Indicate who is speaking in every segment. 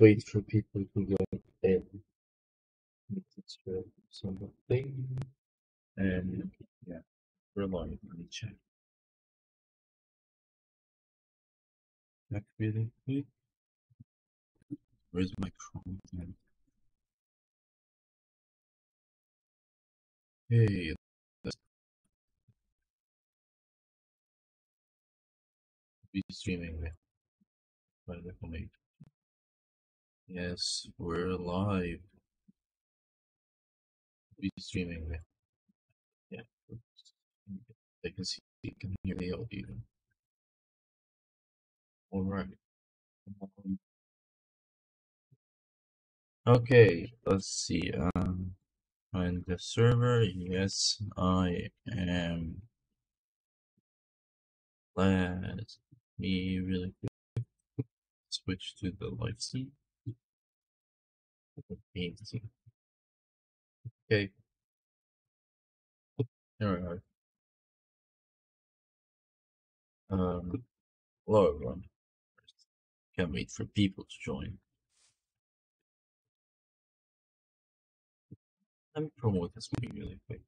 Speaker 1: Wait for people to. Let's try something. And yeah, live. Let me check. Back really quick. Where's my content? Hey, let's be streaming. By the way. Yes, we're live. Be streaming. Yeah. I can see you can hear the audio. Alright. Um, Okay, let's see. Um, find the server. Yes, I am. Let me really quick switch to the live scene. Okay, there we are. Um, hello everyone. Can't wait for people to join. Let me promote this meeting really quick.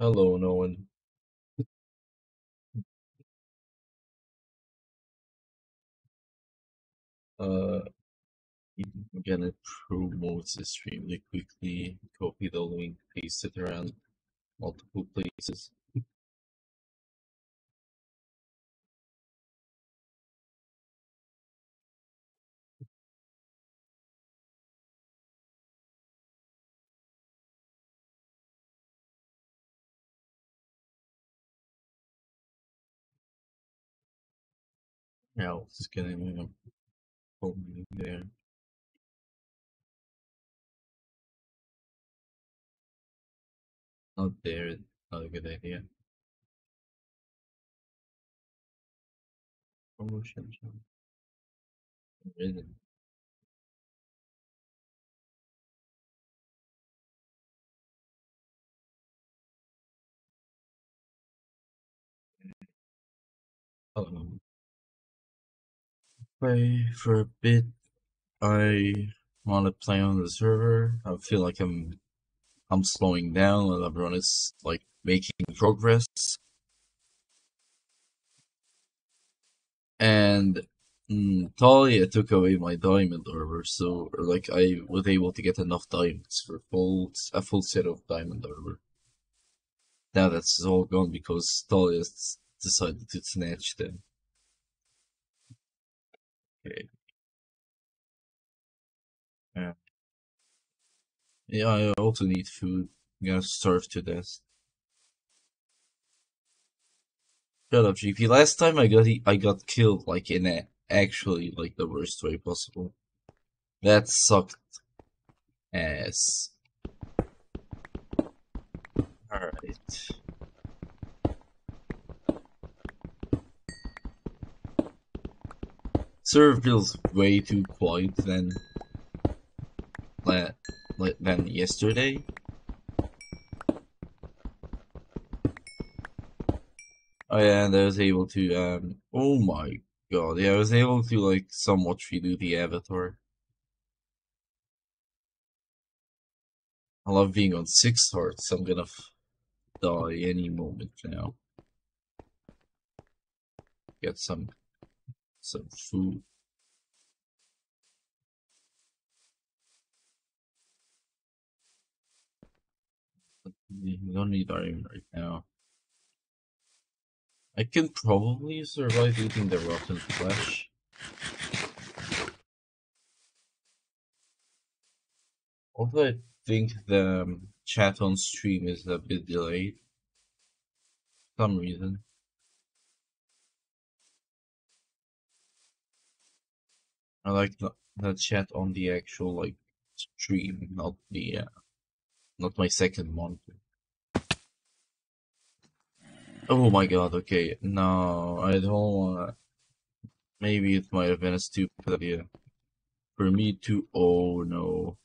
Speaker 1: Hello, no Uh, I'm gonna promote this really quickly. Copy the link, paste it around multiple places. Now, it's gonna me there. Not there, not a good idea. Promotion. job. Really? Um, play for a bit. I want to play on the server. I feel like I'm I'm slowing down and everyone is like making progress. And mm, Talia took away my diamond armor, so like I was able to get enough diamonds for full a full set of diamond armor. Now that's all gone because Talia decided to snatch them. Yeah. Yeah, I also need food. I'm gonna starve to death. Shut up, GP. Last time I got I got killed like in a actually like the worst way possible. That sucked ass. Alright. Server feels way too quiet than than yesterday. Oh yeah, and I was able to um oh my god, yeah, I was able to like somewhat redo the avatar. I love being on six hearts. I'm gonna die any moment now. Get some some food. We don't need iron right now. I can probably survive eating the rotten flesh. Although I think the um, chat on stream is a bit delayed for some reason. I like the, the chat on the actual like stream, not the uh, not my second monitor. Oh my god, okay. No, I don't wanna maybe it might have been a stupid idea. For me to oh no.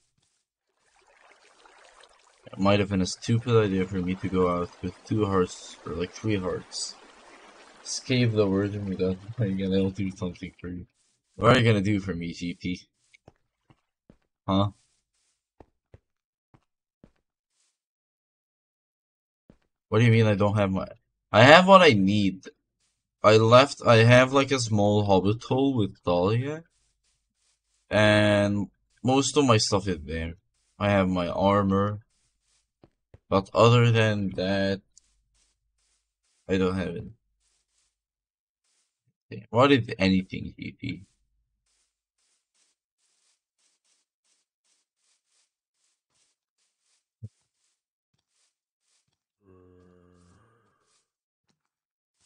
Speaker 1: It might have been a stupid idea for me to go out with two hearts or like three hearts. Escape the word without playing and I'll do something for you. What are you gonna do for me, GP? Huh? What do you mean I don't have my... I have what I need. I left... I have like a small hobbit hole with Dahlia. And most of my stuff is there. I have my armor. But other than that... I don't have it. What is anything, GP?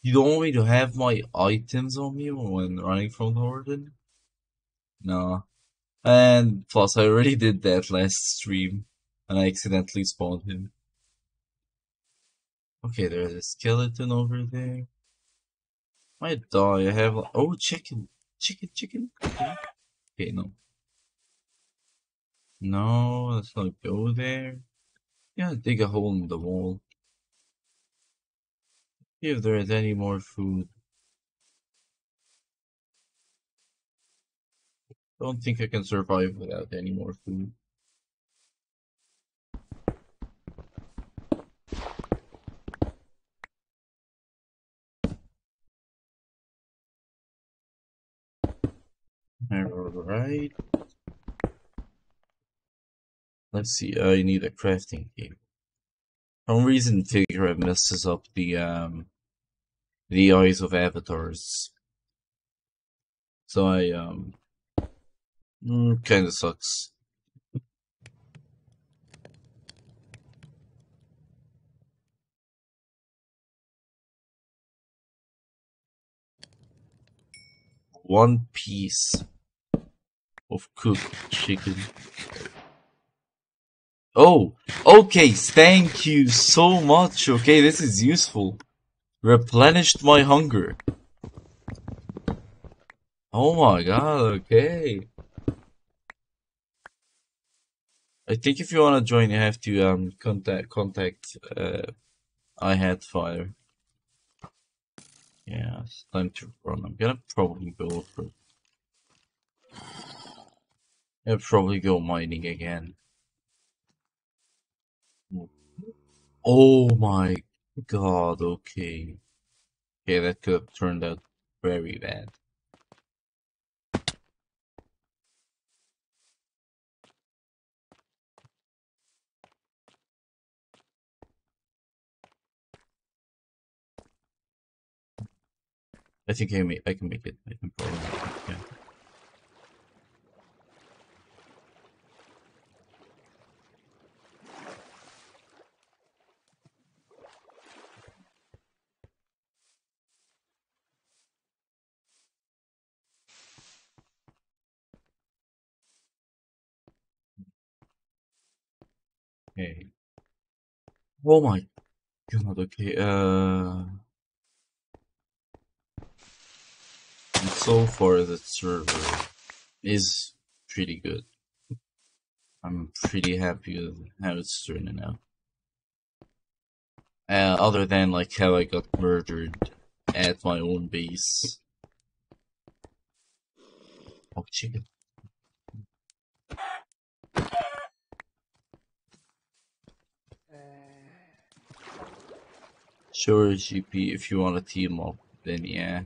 Speaker 1: You don't want me to have my items on me when running from the Warden? No. And plus, I already did that last stream, and I accidentally spawned him. Okay, there's a skeleton over there. My die, I have... Oh, chicken! Chicken, chicken! Okay, no. No, let's not go there. Yeah, dig a hole in the wall. If there is any more food. Don't think I can survive without any more food. Alright. Let's see, I need a crafting table. For some reason Figura messes up the um the eyes of avatars. So I um mm, kinda sucks. One piece of cooked chicken. Oh, okay, thank you so much. Okay, this is useful. Replenished my hunger. Oh my god, okay. I think if you wanna join, you have to um contact contact uh I had fire. Yeah, it's time to run. I'm gonna probably go for. I'll probably go mining again. Oh my god, okay. Okay, that could have turned out very bad. I think I, I can make it. I can probably make it, yeah. Okay. Oh my god, okay, uh... And so far the server is pretty good. I'm pretty happy with how it's turning out. Uh, other than like how I got murdered at my own base. Oh, chicken. Sure, GP, if you want to team up, then yeah.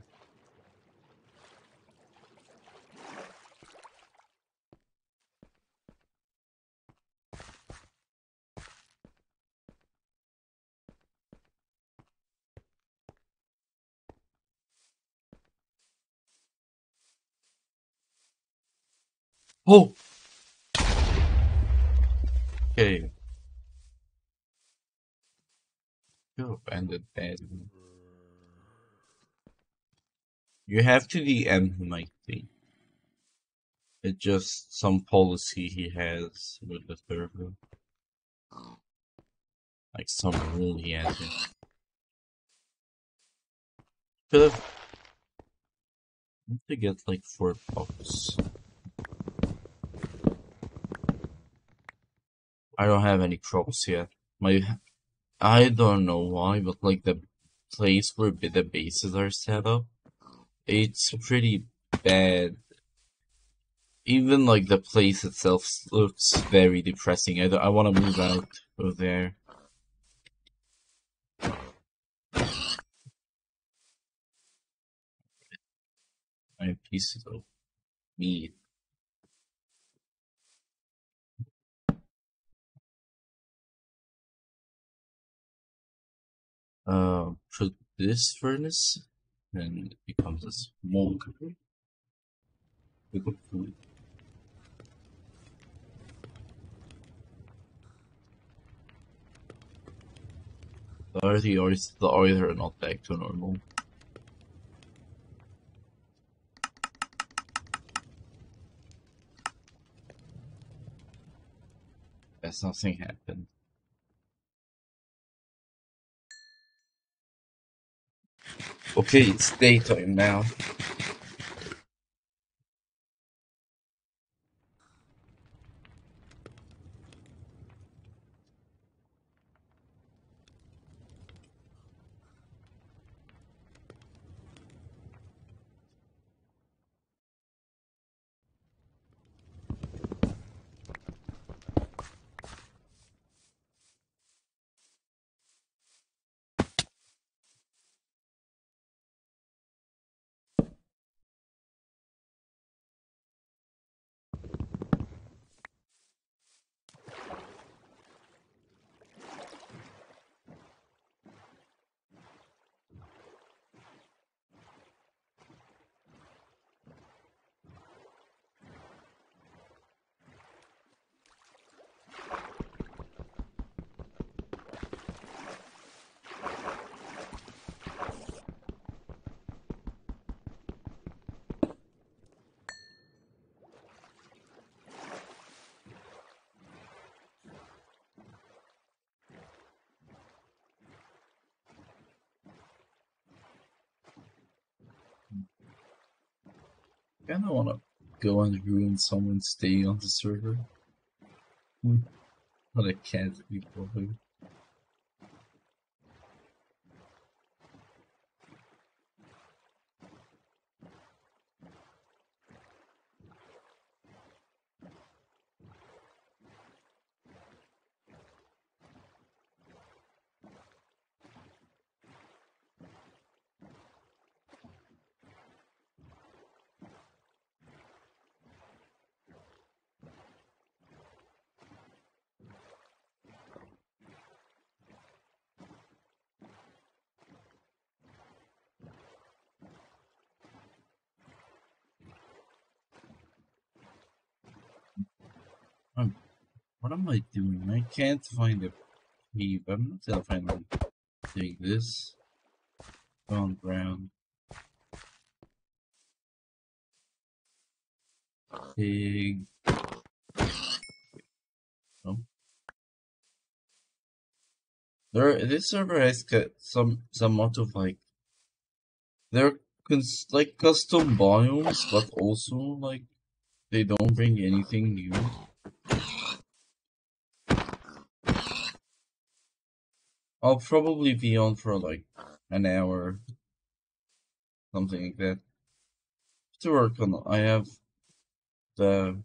Speaker 1: Oh! Okay. You abandoned bed. You have to DM him, I think. It's just some policy he has with the server. Like some rule he has. Could have. Need to get like four bucks. I don't have any crops yet. My, I don't know why, but like the place where the bases are set up, it's pretty bad even like the place itself looks very depressing. I, I want to move out of there. Have pieces of meat. Uh, put this furnace, and it becomes a smoke. Cook food. The other, the other are not back to normal. As nothing happened. Okay, it's daytime now. I kinda wanna go and ruin someone's day on the server. But I can't be bothered. Um, what am I doing? I can't find a cave. I'm not gonna find like doing this. On ground. Pig. No. There, this server has got some somewhat of like they're like custom biomes, but also like they don't bring anything new. I'll probably be on for like an hour, something like that. To work on, I have the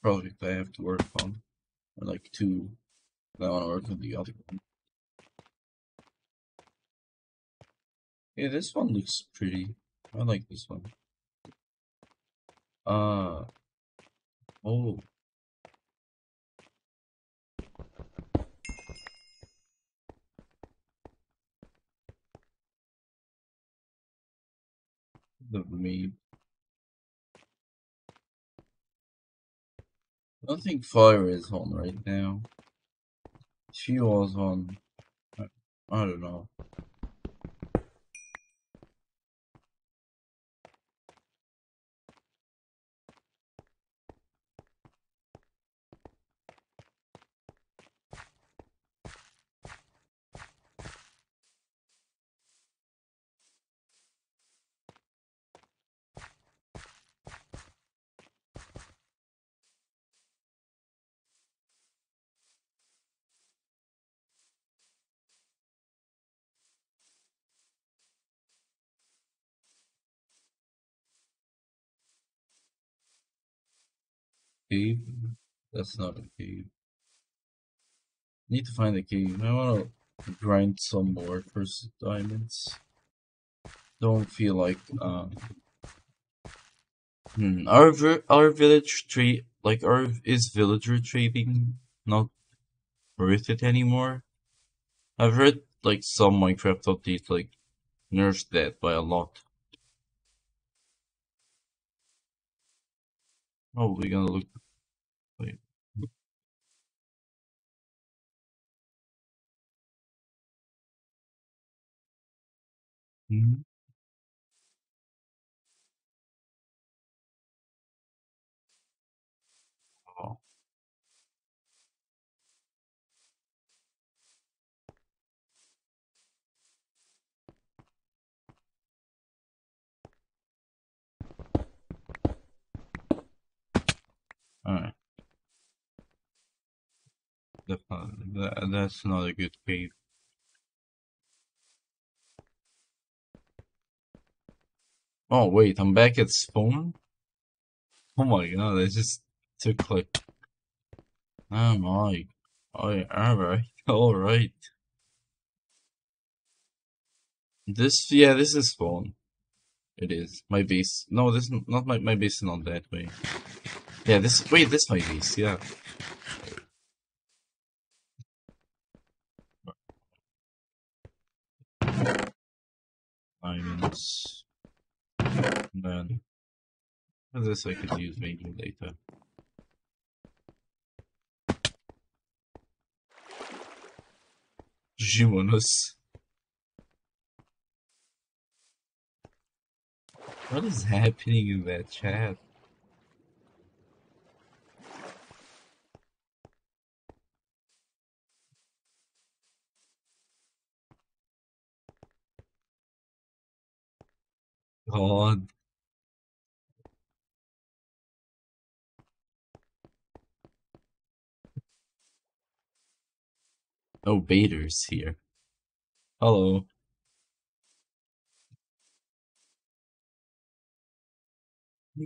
Speaker 1: project I have to work on, or like two. I want to work on the other one. Yeah, this one looks pretty. I like this one. Uh oh. The meat. I don't think fire is on right now. She was on. I, I don't know. Cave? That's not a cave. Need to find a cave. I wanna grind some more for diamonds. Don't feel like um hmm, our our village trade like our is villager trading not worth it anymore. I've heard like some Minecraft updates like nerfed that by a lot. We're gonna look. Hmm? Oh, alright. Definitely. That, that's not a good cave. Oh, wait, I'm back at spawn? Oh my god, I just took like. Oh my. Oh, alright. Alright. This, yeah, this is spawn. It is. My base. No, this not my, my base is not that way. Yeah, this, wait, this my base, yeah. Diamonds. And then. This I could use maybe later. Jimonus. What is happening in that chat? God. Oh, Vader's here. Hello.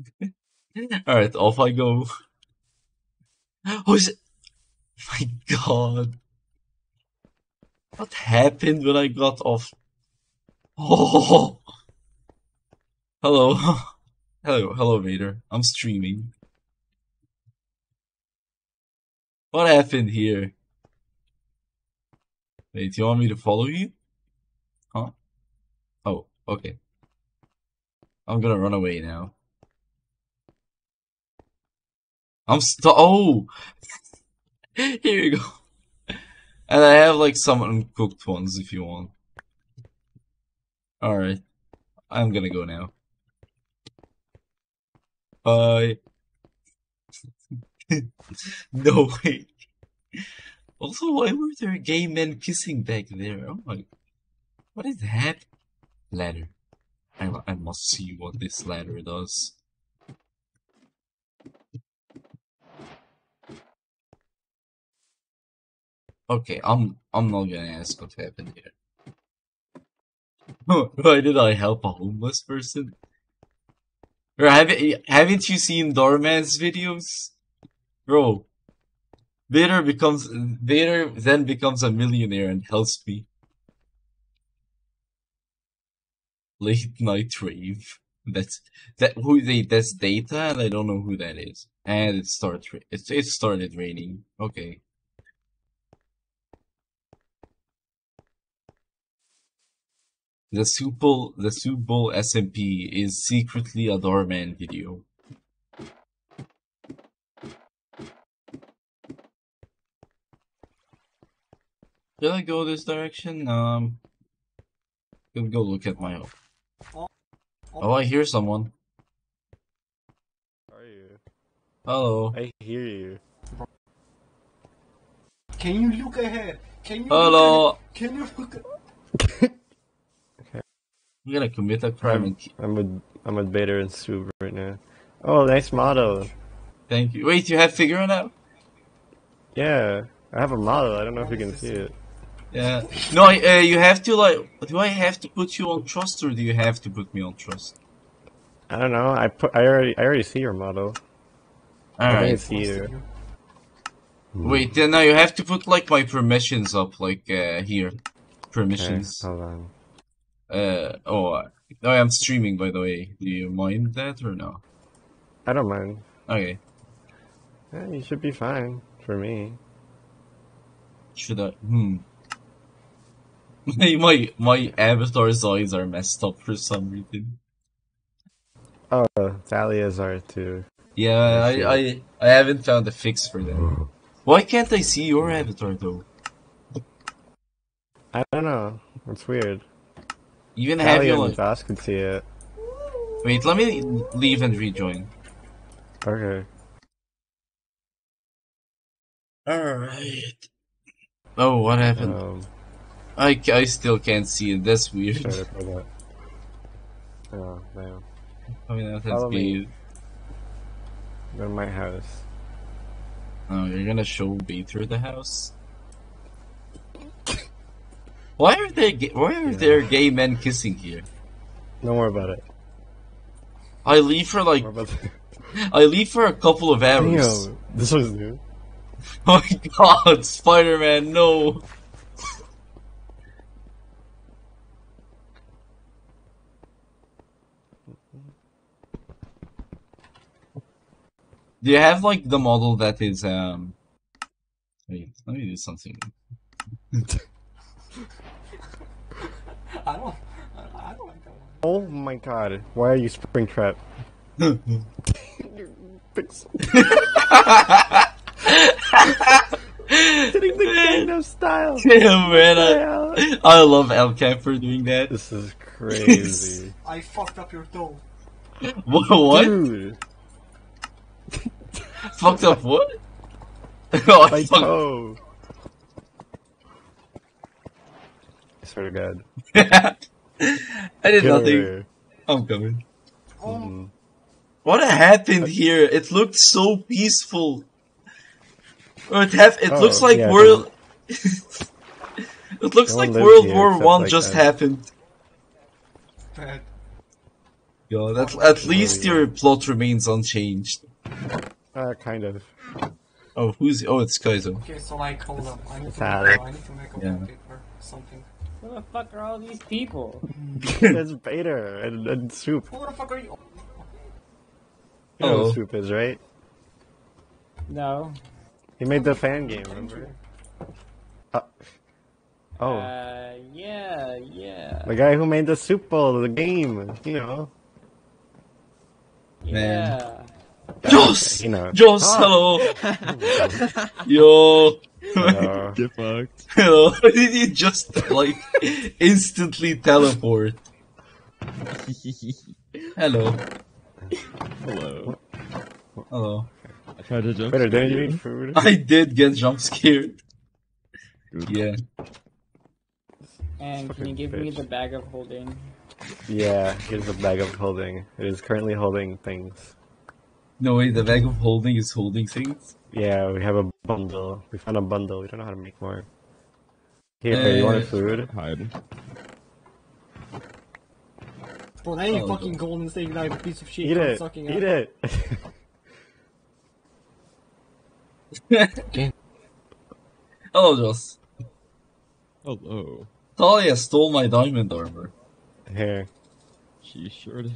Speaker 1: Alright, off I go. Oh, is it? My god. What happened when I got off? Oh! Hello. Hello, hello, Vader. I'm streaming. What happened here? Wait, you want me to follow you? Huh? Oh, okay. I'm gonna run away now. I'm st- oh! Here you go. And I have like some uncooked ones if you want. Alright. I'm gonna go now. Bye. Uh, no way. Also, why were there gay men kissing back there? Oh my. What is that? Ladder. I, I must see what this ladder does. Okay, I'm I'm not gonna ask what happened here. Why did I help a homeless person? Or haven't haven't you seen Dhar Mann's videos? Bro, Vader becomes Vader then becomes a millionaire and helps me. Late night rave. That's that who they that's data and I don't know who that is. And it starts it it started raining. Okay. The Soupbowl the Soupbowl SMP is secretly a Dhar Mann video. Should I go this direction? Um, gonna go look at my. Oh, I hear someone.
Speaker 2: Are you?
Speaker 1: Hello.
Speaker 2: I hear you.
Speaker 3: Can you look ahead? Can you
Speaker 1: Hello.
Speaker 3: Look ahead? Can you look ahead?
Speaker 1: I'm gonna commit a crime and ki-
Speaker 2: I'm with I'm with Vader and Sue right now. Oh, nice model.
Speaker 1: thank you. Wait, you have Figura now?
Speaker 2: Yeah, I have a model. I don't know if you can see it.
Speaker 1: Yeah. No, uh, you have to like. Do I have to put you on trust, or do you have to put me on trust?
Speaker 2: I don't know. I put I already I already see your model. I think
Speaker 1: Alright.
Speaker 2: it's you.
Speaker 1: Wait, then now you have to put like my permissions up, like uh, here.
Speaker 2: Okay,
Speaker 1: Permissions.
Speaker 2: hold on.
Speaker 1: Uh oh, I I'm streaming by the way. Do you mind that or no?
Speaker 2: I don't mind.
Speaker 1: Okay.
Speaker 2: Yeah, you should be fine for me.
Speaker 1: Should I? Hmm. My my my avatar's eyes are messed up for some reason.
Speaker 2: Oh, Thalia's are too.
Speaker 1: Yeah, I I I haven't found a fix for that. Why can't I see your avatar though?
Speaker 2: I don't know. It's weird.
Speaker 1: Even have
Speaker 2: Thalia
Speaker 1: you
Speaker 2: and? Josh can see it.
Speaker 1: Wait, let me leave and rejoin.
Speaker 2: Okay.
Speaker 1: Alright. Oh, what happened?
Speaker 2: Um,
Speaker 1: I, I still can't see it. That's weird.
Speaker 2: sorry for that. Oh, man.
Speaker 1: I mean, that's
Speaker 2: Follow
Speaker 1: weird.
Speaker 2: My house.
Speaker 1: Oh, you're gonna show me through the house? Why are there why are there gay men kissing here?
Speaker 2: No more about it.
Speaker 1: I leave for like. I leave for a couple of hours.
Speaker 2: Damn, this was new.
Speaker 1: Oh my god, Spider-Man, no! Do you have like the model that is um wait, let me do something.
Speaker 3: I don't. I don't like that one.
Speaker 2: Oh my god. Why are you Springtrap? Pixel. Hitting the Gangnam style.
Speaker 1: Damn man, I, I love El Cap for doing that.
Speaker 2: This is crazy.
Speaker 3: I fucked up your toe.
Speaker 1: What? what?
Speaker 2: Dude,
Speaker 1: Fucked up what? oh,
Speaker 2: my
Speaker 1: I fucked-
Speaker 2: toe. Swear to God.
Speaker 1: I did nothing. I'm coming.
Speaker 3: Oh,
Speaker 2: Mhm.
Speaker 1: What happened here? It looked so peaceful. It have it
Speaker 2: Oh,
Speaker 1: looks like
Speaker 2: yeah,
Speaker 1: world. it looks
Speaker 2: No
Speaker 1: like World War One
Speaker 2: like
Speaker 1: just
Speaker 2: that.
Speaker 1: happened.
Speaker 3: bad.
Speaker 1: Yo, that, at least your plot remains unchanged.
Speaker 2: Uh, kind of.
Speaker 1: Oh, who's? Oh, it's Kaizo.
Speaker 3: Okay, so like, hold up. I need to, make, I need to make a
Speaker 1: Yeah.
Speaker 3: wallpaper. Something.
Speaker 4: Who the fuck are all these people?
Speaker 2: It's Vader and, and Soup.
Speaker 3: Who the fuck are you?
Speaker 2: You know
Speaker 1: Oh.
Speaker 2: who Soup is, right?
Speaker 4: No.
Speaker 2: He made the fan game, remember? Uh, oh,
Speaker 4: Uh, yeah, yeah.
Speaker 2: the guy who made the Soup Bowl, the game, you know.
Speaker 4: Yeah.
Speaker 1: Joss,
Speaker 2: You know.
Speaker 1: Joss, hello. Yo,
Speaker 2: Uh,
Speaker 5: Get fucked.
Speaker 1: hello. Did you just like instantly teleport? Hello,
Speaker 5: Hello.
Speaker 1: hello.
Speaker 5: I tried to jump.
Speaker 2: Vader, didn't you eat food?
Speaker 1: I did get jump scared. Yeah.
Speaker 4: And can you give me the bag of holding?
Speaker 2: Yeah, here's the bag of holding. It is currently holding things.
Speaker 1: No way, the bag of holding is holding things.
Speaker 2: Yeah, we have a bundle. We found a bundle. We don't know how to make more. Here, you want food?
Speaker 5: Hide.
Speaker 3: Bro, that ain't
Speaker 1: Oh,
Speaker 3: fucking golden steak knife, a piece of shit.
Speaker 2: Eat
Speaker 3: Stop
Speaker 2: it.
Speaker 3: Sucking
Speaker 2: Eat
Speaker 3: out.
Speaker 2: it.
Speaker 1: Hello, Joss.
Speaker 5: Hello.
Speaker 1: Talia stole my diamond armor.
Speaker 2: Here.
Speaker 5: She sure did.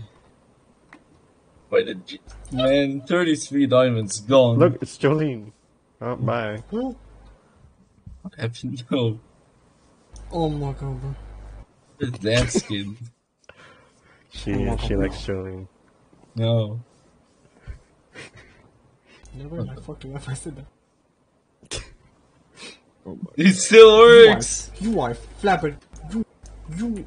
Speaker 1: Why did you? Man, 33 diamonds gone.
Speaker 2: Look, it's Jolene. Oh, bye.
Speaker 1: What happened? No.
Speaker 3: Oh my god, bro.
Speaker 1: It's that skin.
Speaker 2: She
Speaker 3: Oh,
Speaker 2: she
Speaker 3: wow.
Speaker 2: likes Jolene.
Speaker 1: No.
Speaker 3: Never in my fucking life I said that.
Speaker 5: Oh my.
Speaker 1: It still works!
Speaker 3: You are, you are flabber. You, you.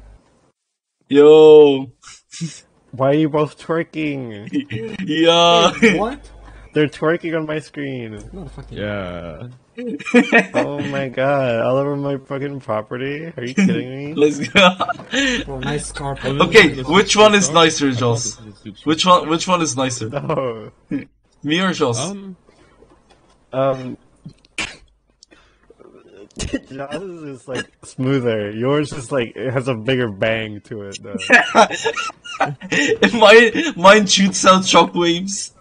Speaker 1: Yo!
Speaker 2: Why are you both twerking?
Speaker 1: Yeah!
Speaker 3: what?
Speaker 2: They're twerking on my screen.
Speaker 3: No, fucking.
Speaker 5: Yeah.
Speaker 2: Oh my god, all over my fucking property? Are you kidding me?
Speaker 1: Let's go.
Speaker 3: Bro, nice scarf. bro.
Speaker 1: Okay, which one is nicer,
Speaker 5: I thought
Speaker 1: Joss?
Speaker 5: this was a soup
Speaker 1: Which one? Which one is nicer?
Speaker 2: No.
Speaker 1: Me or Joss?
Speaker 5: Um.
Speaker 2: Um. Josh's is like smoother. Yours is like it has a bigger bang to it. Though.
Speaker 1: mine, mine shoots out shockwaves.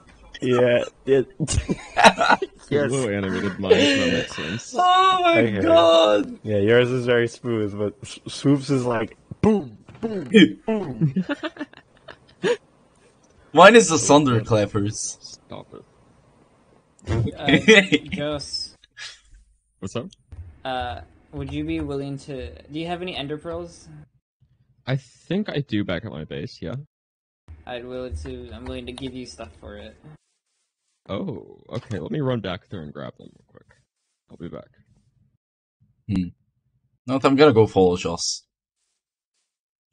Speaker 2: Yeah. It, yes.
Speaker 5: Low animated mine, so that makes sense.
Speaker 1: Oh my
Speaker 2: Okay.
Speaker 1: god!
Speaker 2: Yeah, yours is very smooth, but S- Swoops is like boom, boom, boom.
Speaker 1: Mine is the thunderclappers.
Speaker 5: Stop it.
Speaker 4: Uh,
Speaker 5: What's up?
Speaker 4: Uh, would you be willing to? Do you have any ender pearls?
Speaker 5: I think I do back at my base, yeah.
Speaker 4: I'd willing to. I'm willing to give you stuff for it.
Speaker 5: Oh, okay, let me run back there and grab them real quick. I'll be back. Hmm.
Speaker 1: No, I'm gonna go follow Joss.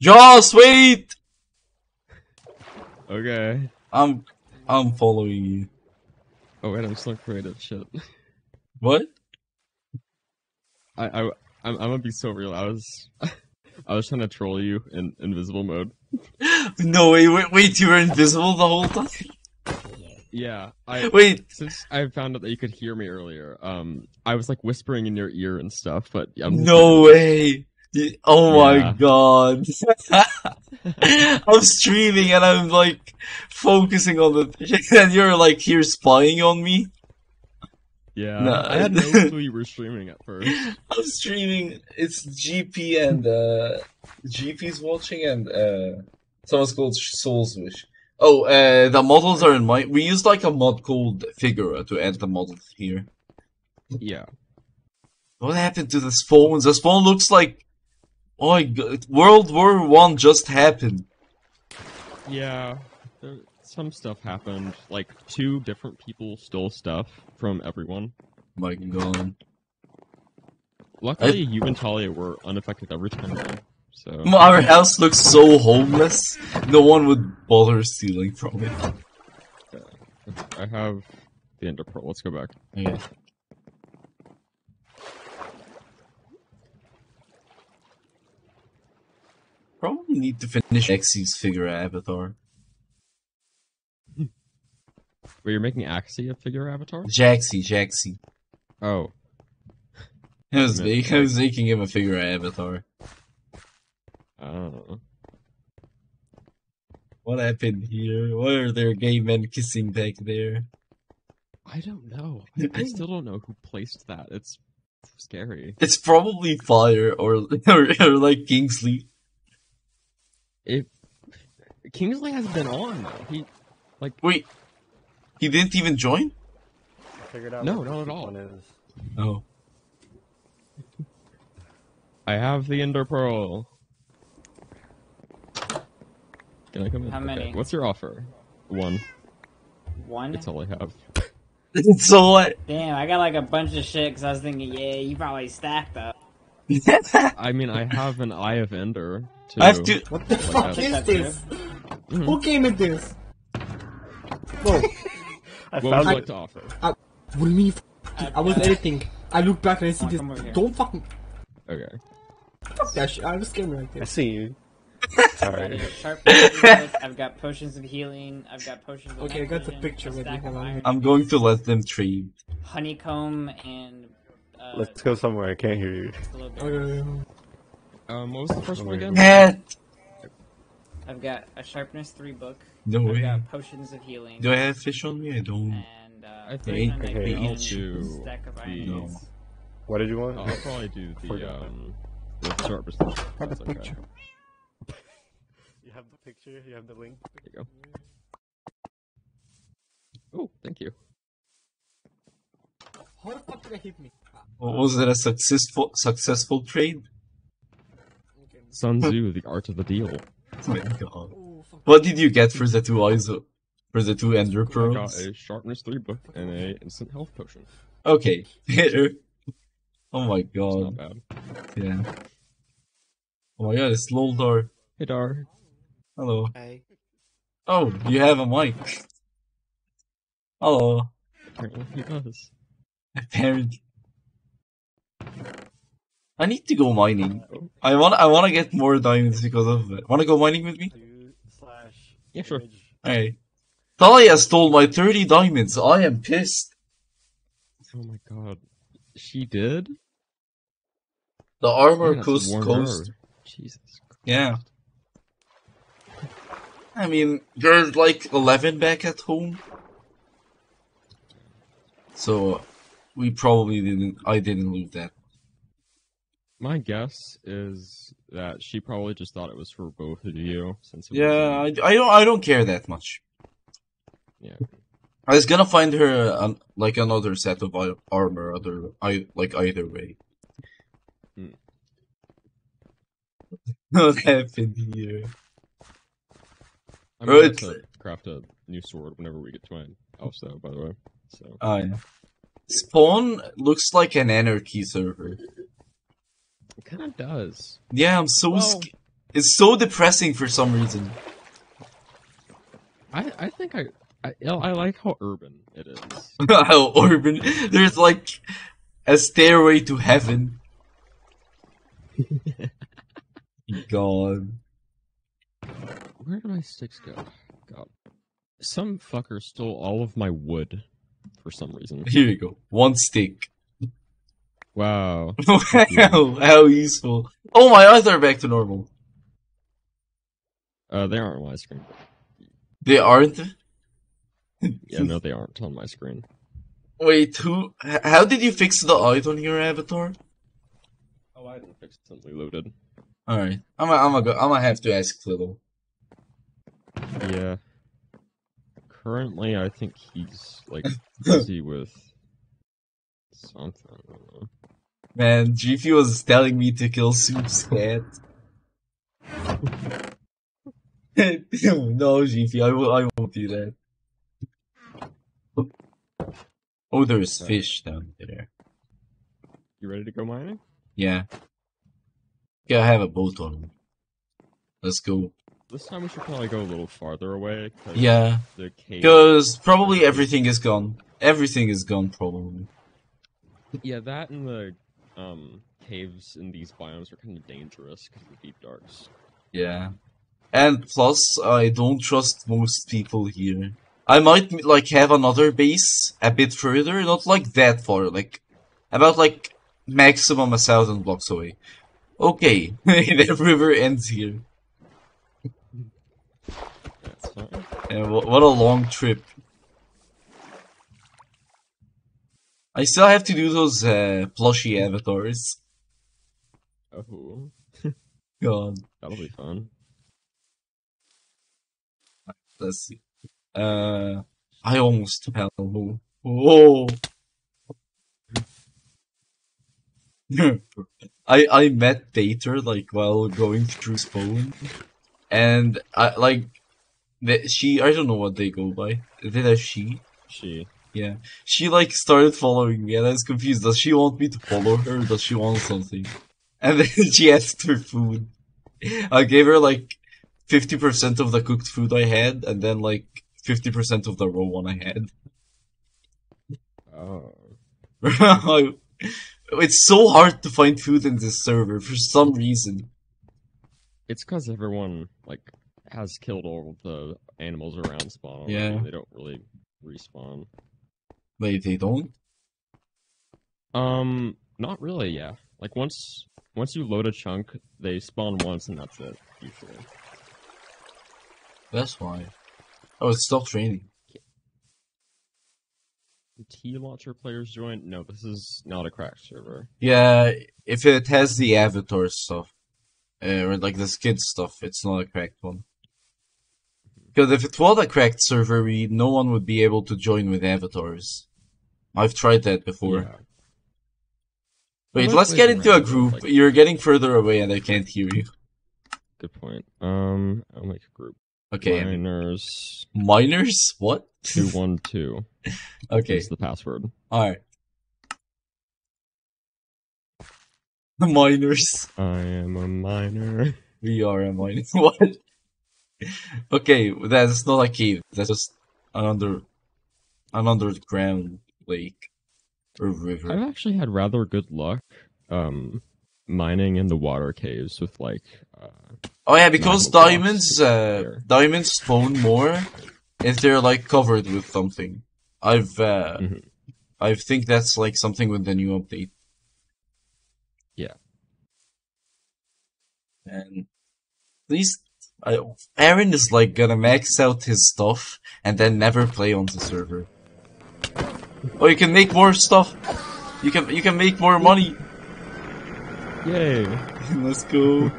Speaker 1: Joss, wait!
Speaker 5: Okay.
Speaker 1: I'm, I'm following you.
Speaker 5: Oh wait, I'm still creative. Shit.
Speaker 1: What?
Speaker 5: I I I'm, I'm gonna be so real. I was I was trying to troll you in invisible mode.
Speaker 1: No, wait, wait, wait, you were invisible the whole time?
Speaker 5: Yeah. I
Speaker 1: Wait,
Speaker 5: since I found out that you could hear me earlier, um, I was like whispering in your ear and stuff. But I'm
Speaker 1: no way! Oh my
Speaker 5: Yeah.
Speaker 1: god. I'm streaming and I'm like focusing on the and you're like here spying on me.
Speaker 5: Yeah.
Speaker 1: No.
Speaker 5: I had no clue you were streaming at first.
Speaker 1: I'm streaming. It's GP and uh, GP's watching and uh, someone's called Soul's Wish. Oh, uh, the models are in my. We used like a mod called Figura to add the models here.
Speaker 5: Yeah.
Speaker 1: What happened to the spawns? The spawn looks like. Oh my god! World War One just happened.
Speaker 5: Yeah. Some stuff happened. Like two different people stole stuff from everyone.
Speaker 1: My god.
Speaker 5: Luckily, you and Talia were unaffected every time. So
Speaker 1: Our house looks so homeless. No one would bother stealing from it.
Speaker 5: I have the Ender Pearl. Let's go back.
Speaker 1: Okay. Probably need to finish Xy's figure avatar.
Speaker 5: Wait, you're making Axie a figure avatar?
Speaker 1: Jaxie, Jaxie.
Speaker 5: Oh,
Speaker 1: I was,
Speaker 5: Yeah.
Speaker 1: making, I was making him a figure avatar.
Speaker 5: I don't know.
Speaker 1: What happened here? Why are there gay men kissing back there?
Speaker 5: I don't know. I, I still don't know who placed that. It's scary.
Speaker 1: It's probably Fire or or, or like Kingsley.
Speaker 5: It Kingsley hasn't been on though. He like
Speaker 1: Wait, he didn't even join?
Speaker 2: I figured out
Speaker 5: No, not at all.
Speaker 2: one is.
Speaker 1: Oh.
Speaker 5: I have the Ender Pearl. Can I come in?
Speaker 4: How
Speaker 5: Okay,
Speaker 4: many?
Speaker 5: What's your offer? One.
Speaker 4: One.
Speaker 5: That's all I have.
Speaker 1: so what?
Speaker 4: Damn, I got like a bunch of shit because I was thinking, yeah, you probably stacked up.
Speaker 5: I mean, I have an Eye of Ender too.
Speaker 1: I have to.
Speaker 3: What the
Speaker 5: Like
Speaker 3: fuck
Speaker 5: that.
Speaker 3: is
Speaker 4: That's
Speaker 3: this?
Speaker 5: Mhm.
Speaker 3: Who came in this? Bro,
Speaker 2: I
Speaker 5: What would
Speaker 2: found
Speaker 5: you like to offer?
Speaker 3: what do you mean?
Speaker 4: I've
Speaker 3: I was
Speaker 4: got-
Speaker 3: editing. I look back and I see this.
Speaker 4: come over here.
Speaker 3: Don't fucking
Speaker 5: Okay.
Speaker 3: fuck that shit. I just came right there.
Speaker 2: I see you.
Speaker 4: I've
Speaker 2: Sorry.
Speaker 4: a sharp book, I've got potions of healing. I've got potions of
Speaker 3: Okay, I
Speaker 4: night
Speaker 3: got the
Speaker 4: vision,
Speaker 3: picture
Speaker 4: a
Speaker 3: with me,
Speaker 4: stack of
Speaker 3: hold on.
Speaker 4: iron,
Speaker 1: I'm going to let them trade.
Speaker 4: honeycomb, and uh,
Speaker 2: Let's go somewhere. I can't hear you.
Speaker 4: just a.
Speaker 3: Okay.
Speaker 5: Um, what was the first one again?
Speaker 1: Hat.
Speaker 4: I've got a sharpness three book.
Speaker 1: No
Speaker 4: I've
Speaker 1: way.
Speaker 4: got potions of healing.
Speaker 1: Do I have fish on me? I don't.
Speaker 4: And uh,
Speaker 5: I think
Speaker 4: night
Speaker 2: okay,
Speaker 5: I'll do
Speaker 4: stack of iron.
Speaker 5: the-
Speaker 4: bolts.
Speaker 2: What did you want?
Speaker 5: I'll probably do the
Speaker 2: Forgot.
Speaker 5: um the sharpest.
Speaker 3: Got
Speaker 5: That's
Speaker 3: the
Speaker 5: okay.
Speaker 3: picture.
Speaker 2: You have the picture. You have the link.
Speaker 5: There you go. Oh, thank you.
Speaker 3: How the fuck did I hit me? Ah,
Speaker 1: Was that a successful successful trade?
Speaker 3: okay.
Speaker 5: Sun Tzu, the art of the deal.
Speaker 1: Oh my god.
Speaker 3: Oh, fuck.
Speaker 1: What did you get for the two eyes? of- For the two ender pearls?
Speaker 5: I got a sharpness three book and a instant health potion.
Speaker 1: Okay. oh my
Speaker 5: It's
Speaker 1: god.
Speaker 5: not bad.
Speaker 1: Yeah. Oh my god, it's Loldar.
Speaker 5: Hey Dar.
Speaker 1: Hello.
Speaker 3: Hey.
Speaker 1: Oh, you have a mic. Hello.
Speaker 5: Apparently he does.
Speaker 1: Apparently. I need to go mining. Oh. I want I want to get more diamonds because of it. Want to go mining with me?
Speaker 2: Two slash.
Speaker 5: Yeah, sure.
Speaker 2: image.
Speaker 1: Alright. Talia stole my 30 diamonds. I am pissed.
Speaker 5: Oh my god. She did?
Speaker 1: The armor
Speaker 5: Man,
Speaker 1: coast coast.
Speaker 5: Jesus Christ.
Speaker 1: Yeah. I mean, there's like 11 back at home. So we probably didn't. I didn't loot that.
Speaker 5: My guess is that she probably just thought it was for both of you, since it
Speaker 1: Yeah, I, I don't. I don't care that much.
Speaker 5: Yeah.
Speaker 1: I was gonna find her um, like another set of armor, other I like either way.
Speaker 5: Hmm.
Speaker 1: what happened here?
Speaker 5: I'm about
Speaker 1: it's-
Speaker 5: to craft a new sword whenever we get to my house, though. By the way, so
Speaker 1: Oh yeah. Spawn looks like an anarchy server.
Speaker 5: It kind of does.
Speaker 1: Yeah, I'm so. Sc- it's so depressing for some reason.
Speaker 5: I I think I I, I like how urban it is.
Speaker 1: How urban. There's like a stairway to heaven. God.
Speaker 5: Where did my sticks go? God, some fucker stole all of my wood for some reason.
Speaker 1: Here you go. One stick.
Speaker 5: Wow.
Speaker 1: wow, how useful. Oh, my eyes are back to normal.
Speaker 5: Uh, they aren't on my screen.
Speaker 1: They aren't?
Speaker 5: Yeah, no, they aren't on my screen.
Speaker 1: Wait, who? How did you fix the eyes on your avatar?
Speaker 5: Oh, I didn't fix it since we loaded.
Speaker 1: Alright, I'm gonna, I'm gonna, I'm gonna have to ask Flittle.
Speaker 5: Yeah. Currently, I think he's like busy with something. I don't know.
Speaker 1: Man, GP was telling me to kill Soup's cat. no, GP, I, will, I won't do that. Oh, there's fish down there.
Speaker 5: You ready to go mining?
Speaker 1: Yeah. Okay, I have a boat on me. Let's go.
Speaker 5: This time we should probably go a little farther away. 'cause
Speaker 1: Yeah, because probably everything is gone. Everything is gone, probably.
Speaker 5: Yeah, that and the um caves in these biomes are kind of dangerous because of the deep darks.
Speaker 1: Yeah. And plus, I don't trust most people here. I might, like, have another base a bit further, not like that far, like, about, like, maximum a thousand blocks away. Okay, the river ends here.
Speaker 5: That's fine.
Speaker 1: What a long trip. I still have to do those, uh, plushy avatars.
Speaker 5: Oh,
Speaker 1: God,
Speaker 5: that'll be fun.
Speaker 1: let's see. Uh, I almost fell. Whoa. I I met Dater like while going through Spawn, and I like that she I don't know what they go by. Is it a she?
Speaker 5: She.
Speaker 1: Yeah, she like started following me, and I was confused. Does she want me to follow her? Or does she want something? And then she asked for food. I gave her like fifty percent of the cooked food I had, and then like fifty percent of the raw one I had.
Speaker 5: Oh.
Speaker 1: it's so hard to find food in this server for some reason.
Speaker 5: It's because everyone like has killed all the animals around spawn.
Speaker 1: Yeah.
Speaker 5: and They don't really respawn.
Speaker 1: Wait, they don't?
Speaker 5: Um, not really. Yeah. Like once once you load a chunk, they spawn once and that's it. Usually.
Speaker 1: That's why. Oh, it stopped raining.
Speaker 5: T launcher players join? No, this is not a cracked server.
Speaker 1: Yeah, if it has the avatar stuff, uh, or like the skin stuff, it's not a cracked one. Because if it was a cracked server, we, no one would be able to join with avatars. I've tried that before.
Speaker 5: Yeah.
Speaker 1: Wait, let's get into a group.
Speaker 5: like-
Speaker 1: You're getting further away and I can't hear you.
Speaker 5: Good point. Um, I'll make a group.
Speaker 1: Okay,
Speaker 5: Miners
Speaker 1: miners? What?
Speaker 5: two one two
Speaker 1: okay,
Speaker 5: is the password.
Speaker 1: alright. The miners.
Speaker 5: I am a miner.
Speaker 1: We are a mine. what? Okay, that's not a cave. That's just an under, an underground lake or river.
Speaker 5: I've actually had rather good luck, um, mining in the water caves with like, uh,
Speaker 1: Oh yeah, because diamonds, uh,
Speaker 5: there.
Speaker 1: diamonds spawn more if they're like covered with something. I've, uh,
Speaker 5: Mhm.
Speaker 1: I think that's like something with the new update.
Speaker 5: Yeah.
Speaker 1: And at least I, Aaron is like gonna max out his stuff and then never play on the server. Oh, you can make more stuff. You can you can make more money.
Speaker 5: Yay!
Speaker 1: Let's go.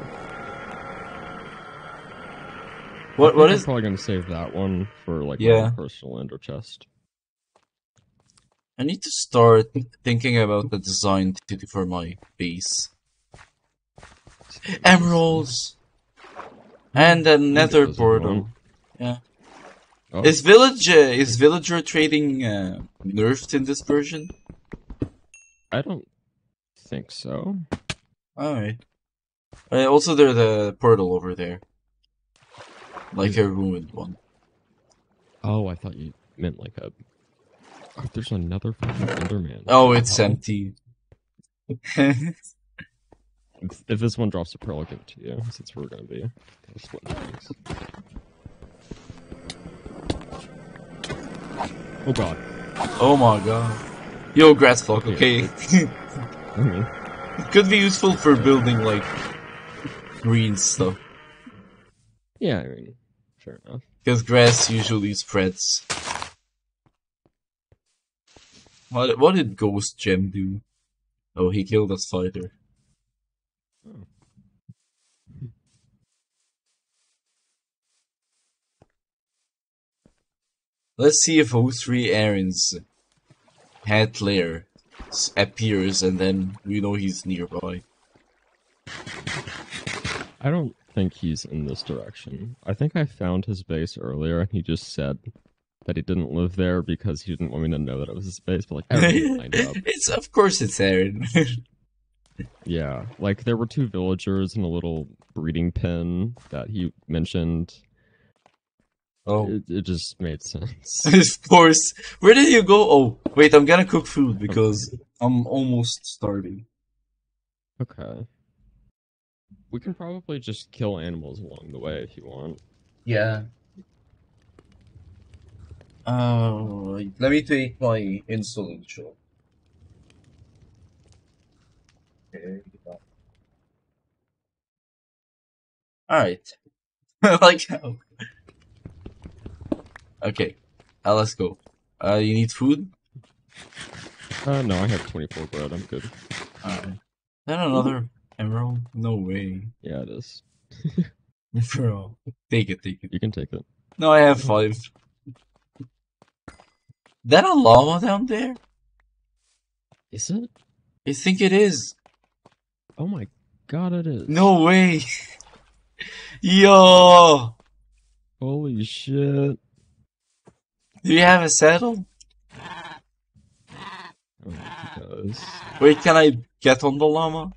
Speaker 1: What what
Speaker 5: I'm
Speaker 1: is?
Speaker 5: probably gonna save that one for like
Speaker 1: Yeah.
Speaker 5: my personal ender chest.
Speaker 1: I need to start thinking about the design to do for my base. Emeralds and a nether
Speaker 5: those if you
Speaker 1: portal. Yeah.
Speaker 5: Oh,
Speaker 1: Is village uh, is villager trading uh, nerfed in this version?
Speaker 5: I don't think so.
Speaker 1: Alright. Uh, also, there's a portal over there. Like a ruined one.
Speaker 5: Oh, I thought you meant like a. Oh, there's another fucking Enderman.
Speaker 1: Oh, it's empty.
Speaker 5: If, if this one drops a pearl, I'll give it to you, since we're gonna be kinda splitting things. Oh god.
Speaker 1: oh my god. Yo, grass block, okay.
Speaker 5: Okay.
Speaker 1: Could be useful for building, like, green stuff.
Speaker 5: Yeah, I mean, fair enough.
Speaker 1: Because grass usually spreads. What, what did Ghost Gem do? Oh, he killed a spider.
Speaker 5: Oh.
Speaker 1: Let's see if O3 Aaron's head layer appears and then we know he's nearby.
Speaker 5: I don't think he's in this direction. I think I found his base earlier, and he just said that he didn't live there because he didn't want me to know that it was his base. But like, everything lined up.
Speaker 1: it's of course it's Aaron.
Speaker 5: Yeah, like there were two villagers and a little breeding pen that he mentioned.
Speaker 1: Oh,
Speaker 5: It, it just made sense.
Speaker 1: of course. Where did you go? Oh, wait, I'm gonna cook food because I'm almost starving.
Speaker 5: Okay. We can probably just kill animals along the way if you want.
Speaker 1: Yeah. Uh, let me take my insulin shot. Okay. Alright. like how? Okay. Uh, let's go. Uh, you need food?
Speaker 5: Uh, no, I have 24 bread. I'm good.
Speaker 1: Alright. Then another emerald? No way.
Speaker 5: Yeah, it is.
Speaker 1: Bro. Take it, take it.
Speaker 5: You can take it.
Speaker 1: No, I have five. That a llama down there?
Speaker 5: Is it?
Speaker 1: I think it is.
Speaker 5: Oh my god, it is.
Speaker 1: No way. Yo.
Speaker 5: Holy shit.
Speaker 1: Do you have a saddle?
Speaker 5: Oh.
Speaker 1: Wait, can I get on the llama?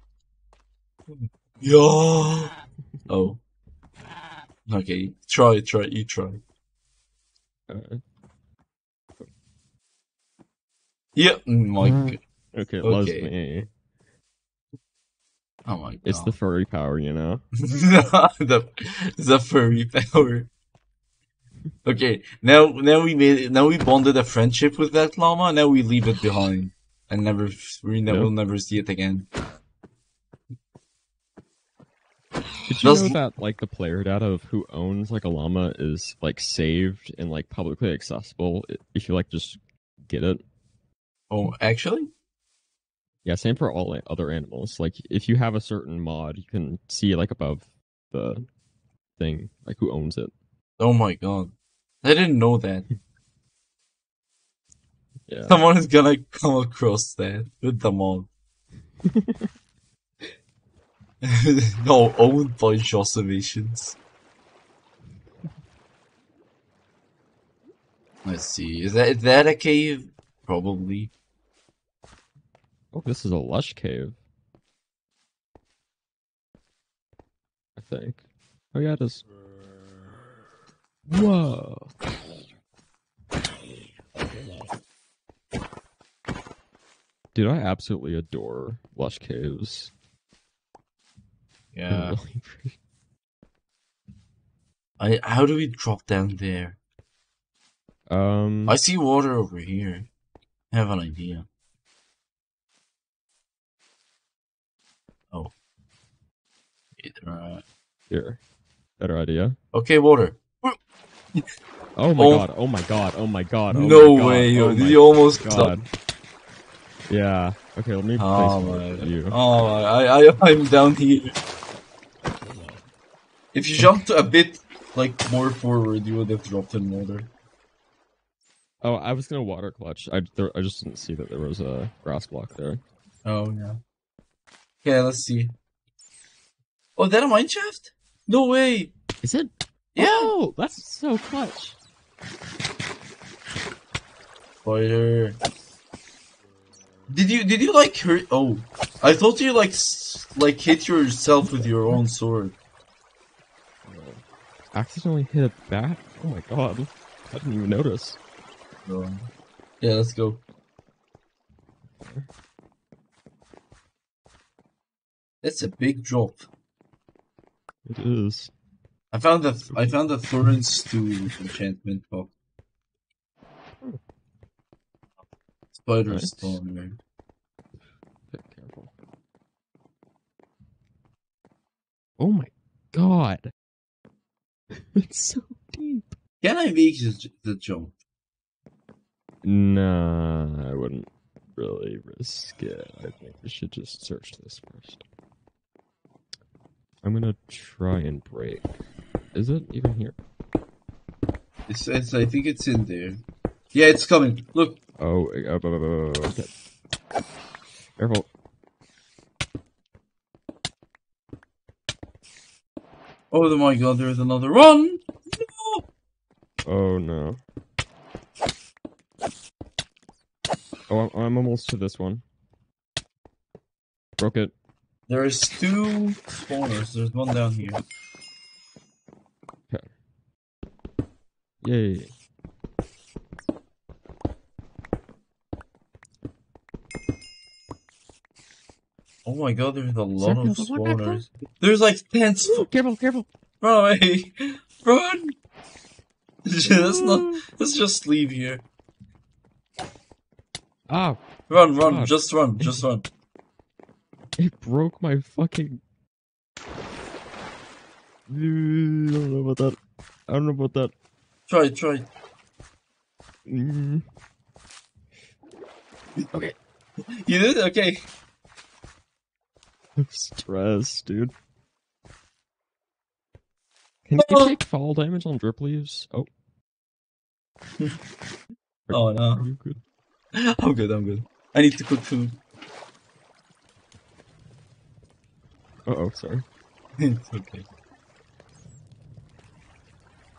Speaker 1: Yo. Oh. Okay, try, try, you try.
Speaker 5: Uh,
Speaker 1: Yeah, my
Speaker 5: Mm. okay,
Speaker 1: Okay.
Speaker 5: loves me.
Speaker 1: Oh my god.
Speaker 5: It's the furry power, you know?
Speaker 1: the the furry power. Okay, now now we made now we bonded a friendship with that llama. Now we leave it behind and never we ne-
Speaker 5: Yeah.
Speaker 1: will never see it again.
Speaker 5: Did you
Speaker 1: Does-
Speaker 5: know that like the player data of who owns like a llama is like saved and like publicly accessible if you like just get it?
Speaker 1: Oh, actually,
Speaker 5: Yeah, same for all other animals. Like if you have a certain mod, you can see like above the thing like who owns it.
Speaker 1: Oh my god, I didn't know that.
Speaker 5: Yeah.
Speaker 1: Someone is gonna come across that with the mod. no, owned by Jossavations. Let's see. Is that is that a cave? Probably.
Speaker 5: Oh, this is a lush cave. I think. Oh yeah, it is. Whoa. Dude, I absolutely adore lush caves.
Speaker 1: Yeah. I how do we drop down there?
Speaker 5: Um,
Speaker 1: I see water over here. I have an idea. Oh. Wait, uh,
Speaker 5: here. Better idea.
Speaker 1: Okay, water.
Speaker 5: Oh my
Speaker 1: Oh.
Speaker 5: god! Oh my god! Oh my god! Oh
Speaker 1: no
Speaker 5: my god,
Speaker 1: way!
Speaker 5: Oh my
Speaker 1: you almost
Speaker 5: god! Yeah. Okay, let me oh, place
Speaker 1: Oh my!
Speaker 5: you.
Speaker 1: Oh! I I I'm down here. If you jumped a bit like more forward, you would have dropped in water.
Speaker 5: Oh, I was gonna water clutch. I there, I just didn't see that there was a grass block there.
Speaker 1: Oh yeah. Okay, let's see. Oh, is that a mine shaft? No way!
Speaker 5: Is it?
Speaker 1: Yeah.
Speaker 5: Oh, that's so clutch.
Speaker 1: Spider. Did you did you like hurt? Oh, I thought you like like hit yourself with your own sword.
Speaker 5: Accidentally hit a bat. Oh my god! I didn't even notice.
Speaker 1: No. Yeah, let's go. That's a big drop.
Speaker 5: It is.
Speaker 1: I found that I found the Florence to enchantment book. Spider spawner.
Speaker 5: Be careful. Oh my god! it's so deep.
Speaker 1: Can I make the, the jump?
Speaker 5: Nah, I wouldn't really risk it. I think we should just search this first. I'm gonna try and break. Is it even here?
Speaker 1: It's, it's I think it's in there. Yeah, it's coming. Look.
Speaker 5: Oh, uh, uh, uh, uh, okay. Careful.
Speaker 1: Oh my god, there's another run! No!
Speaker 5: Oh no. Oh, I'm, I'm almost to this one. Broke it.
Speaker 1: There's two spawners. There's one down here.
Speaker 5: Yay.
Speaker 1: Oh my god, there's a lot of
Speaker 5: Seriously, what happened?
Speaker 1: spawners. There's like ten sp-
Speaker 5: Careful, careful.
Speaker 1: Run away! Run! let's not. Let's just leave here.
Speaker 5: Ah,
Speaker 1: Run, run,
Speaker 5: God.
Speaker 1: just run, just run.
Speaker 5: it broke my fucking. I don't know about that. I don't know about that.
Speaker 1: Try, try.
Speaker 5: Mm.
Speaker 1: You did? Okay.
Speaker 5: I'm stressed, dude. Can
Speaker 1: Oh.
Speaker 5: you take fall damage on drip leaves? Oh.
Speaker 1: Oh no. I'm good, I'm good. I need to cook food.
Speaker 5: Uh oh, sorry.
Speaker 1: it's okay.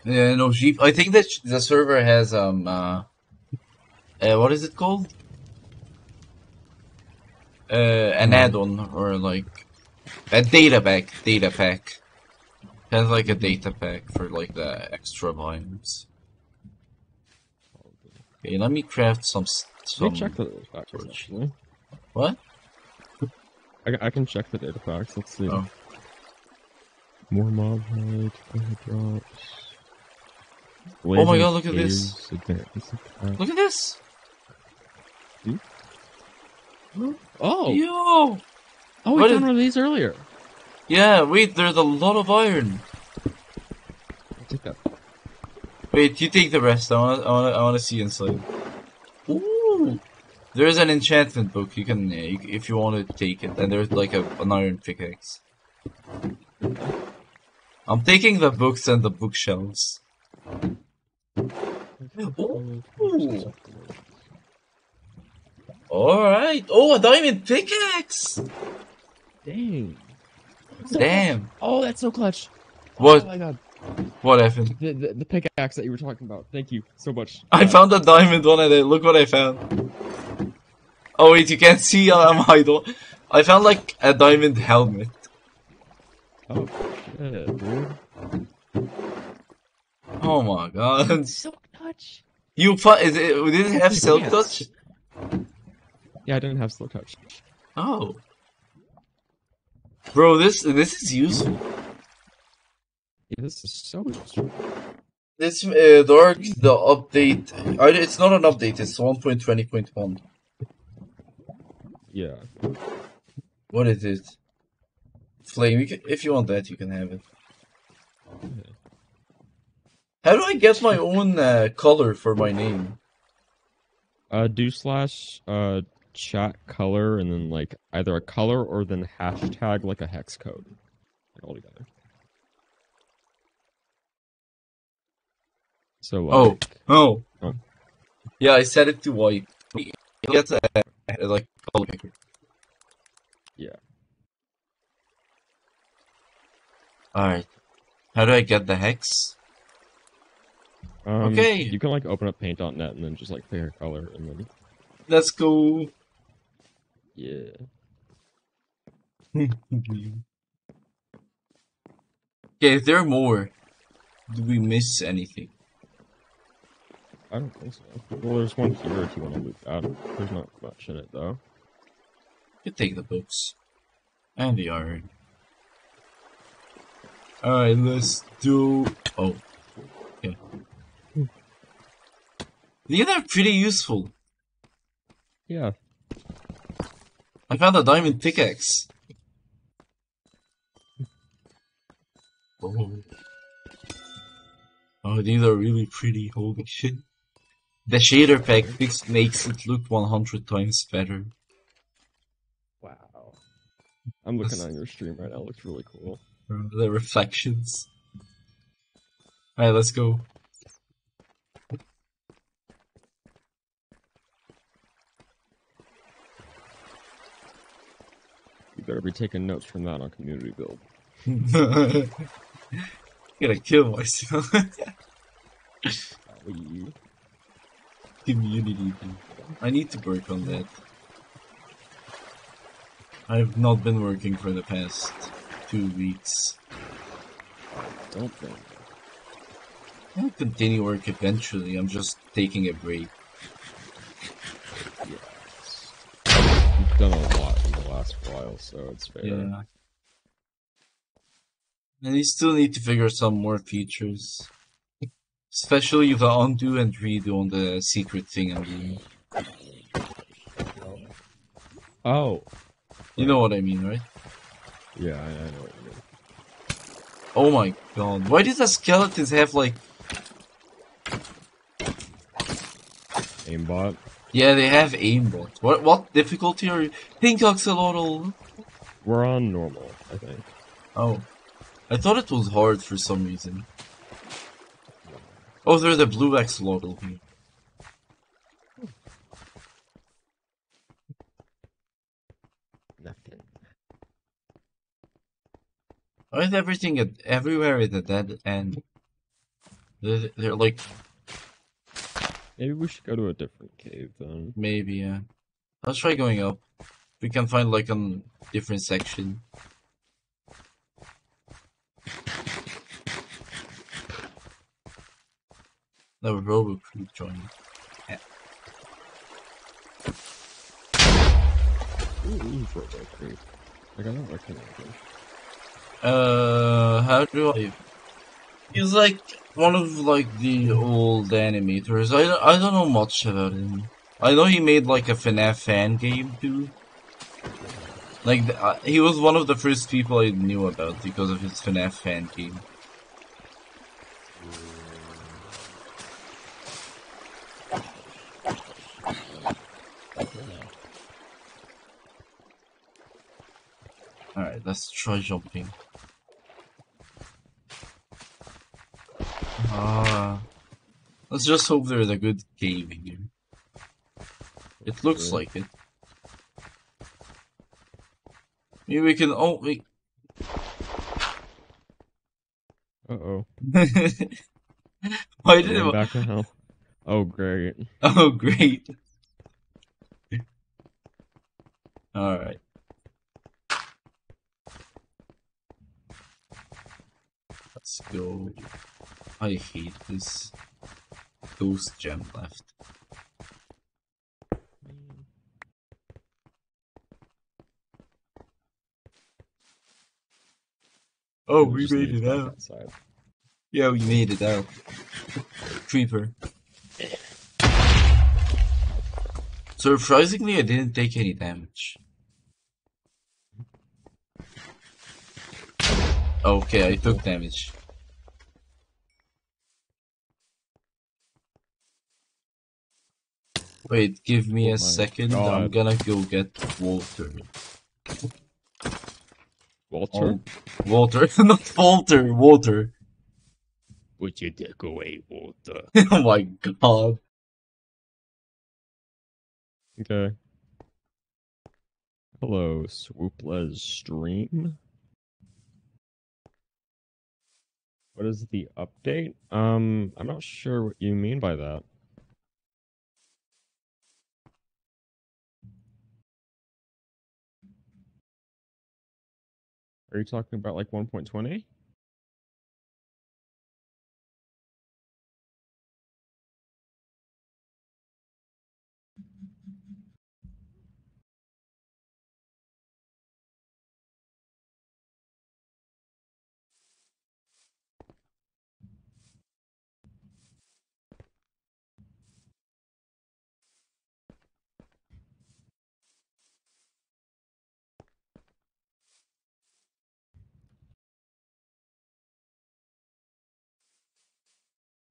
Speaker 1: Yeah, no, sheep. I think that the server has, um, uh, uh, what is it called? Uh, an add-on, or like, a data pack, data pack. Has like a data pack for like the extra volumes. Okay, let me craft some, s-
Speaker 5: Let me check the data actually.
Speaker 1: what?
Speaker 5: I, I can check the data packs, let's see.
Speaker 1: Oh.
Speaker 5: More mob height, drops.
Speaker 1: Oh my God, look at this.
Speaker 5: caves, advanced attack.
Speaker 1: Look at this!
Speaker 5: Oh!
Speaker 1: Yo!
Speaker 5: oh, we
Speaker 1: what
Speaker 5: found
Speaker 1: is-
Speaker 5: one of these earlier.
Speaker 1: Yeah, wait, there's a lot of iron.
Speaker 5: I'll take that.
Speaker 1: Wait, you take the rest. I want. I want. I want to see inside. Ooh, there is an enchantment book. You can, uh, if you want to take it, and there's like a, an iron pickaxe. I'm taking the books and the bookshelves. Ooh. All right. Oh, a diamond pickaxe.
Speaker 5: Dang.
Speaker 1: Damn.
Speaker 5: Oh, that's so clutch.
Speaker 1: What?
Speaker 5: Oh my god.
Speaker 1: What happened?
Speaker 5: The, the, the pickaxe that you were talking about. Thank you so much.
Speaker 1: I found a diamond one, and then look what I found. Oh wait, you can't see uh, I'm idle. I found like a diamond helmet.
Speaker 5: Oh shit.
Speaker 1: Oh my god.
Speaker 5: Silk touch.
Speaker 1: You put is it we didn't have silk touch?
Speaker 5: Yeah, I didn't have silk touch.
Speaker 1: Oh. Bro, this this is useful.
Speaker 5: Yeah, this is so useful.
Speaker 1: This uh, dark the update. It's not an update. It's 1.20.1.
Speaker 5: Yeah.
Speaker 1: What is it? Flame. You can, if you want that, you can have it. How do I get my own uh, color for my name?
Speaker 5: Uh, do slash uh chat color and then like either a color or then hashtag like a hex code, like all together. So
Speaker 1: Oh.
Speaker 5: like,
Speaker 1: Oh.
Speaker 5: Oh.
Speaker 1: Yeah, I set it to white. Get like color picker.
Speaker 5: Yeah.
Speaker 1: Alright. How do I get the hex?
Speaker 5: um,
Speaker 1: Okay.
Speaker 5: you can like open up paint.net and then just like pick a color and then
Speaker 1: Let's go.
Speaker 5: yeah.
Speaker 1: okay, if there are more, do we miss anything?
Speaker 5: I don't think so. Well, there's one here if you want to loot that. There's not much in it though.
Speaker 1: You take the books. And the iron. Alright, let's do... Oh. Okay. These are pretty useful.
Speaker 5: Yeah.
Speaker 1: I found a diamond pickaxe. Oh. Oh, these are really pretty. Holy shit. The shader pack fix makes it look 100 times better.
Speaker 5: Wow. I'm looking on your stream right now. It looks really cool.
Speaker 1: The reflections. Alright, let's go.
Speaker 5: You better be taking notes from that on community build.
Speaker 1: I'm Gonna kill myself. Community. I need to work on that. I've not been working for the past two weeks.
Speaker 5: Don't think.
Speaker 1: I'll continue work eventually. I'm just taking a break.
Speaker 5: Yes. You've done a lot in the last while, so it's fair.
Speaker 1: Yeah. And you still need to figure some more features. Especially the undo and redo on the secret thing I'm doing.
Speaker 5: Oh.
Speaker 1: You know what I mean, right?
Speaker 5: Yeah, I, I know what you mean.
Speaker 1: Oh my god. Why did the skeletons have like...
Speaker 5: Aimbot.
Speaker 1: Yeah, they have aimbot. What what difficulty are you... Pink Axolotl!
Speaker 5: We're on normal, I think.
Speaker 1: Oh. I thought it was hard for some reason. Oh, there's the blue axolotl here.
Speaker 5: Nothing.
Speaker 1: Why is everything at, everywhere at the dead end? They're, they're like,
Speaker 5: Maybe we should go to a different cave then.
Speaker 1: maybe, yeah. Let's try going up. We can find like a different section. No, Robo Creep joined.
Speaker 5: Ooh, ooh, Robo Creep. Like, I don't recognize him.
Speaker 1: Uh, how do I? He's like one of like the old animators. I I don't know much about him. I know he made like a FNAF fan game too. Like the, uh, he was one of the first people I knew about because of his FNAF fan game. Let's try jumping. Ah, let's just hope there's a good cave here. It looks
Speaker 5: Yeah.
Speaker 1: like it. Maybe we can. Oh wait.
Speaker 5: Uh oh.
Speaker 1: Why did it?
Speaker 5: back to hell. Oh, great.
Speaker 1: Oh great. All right. Let's go. I hate this ghost gem left. Oh, we
Speaker 5: just
Speaker 1: made it out.
Speaker 5: outside.
Speaker 1: Yeah, we made it out. Creeper. Surprisingly, I didn't take any damage. Okay, I took damage. Wait, give me
Speaker 5: Oh
Speaker 1: a second. I'm gonna go get water.
Speaker 5: Walter,
Speaker 1: Oh, water, not Walter, water.
Speaker 5: would you take away Walter?
Speaker 1: oh my god.
Speaker 5: Okay. Hello, Swooplezz stream. What is the update? Um, I'm not sure what you mean by that. Are you talking about like 1.20?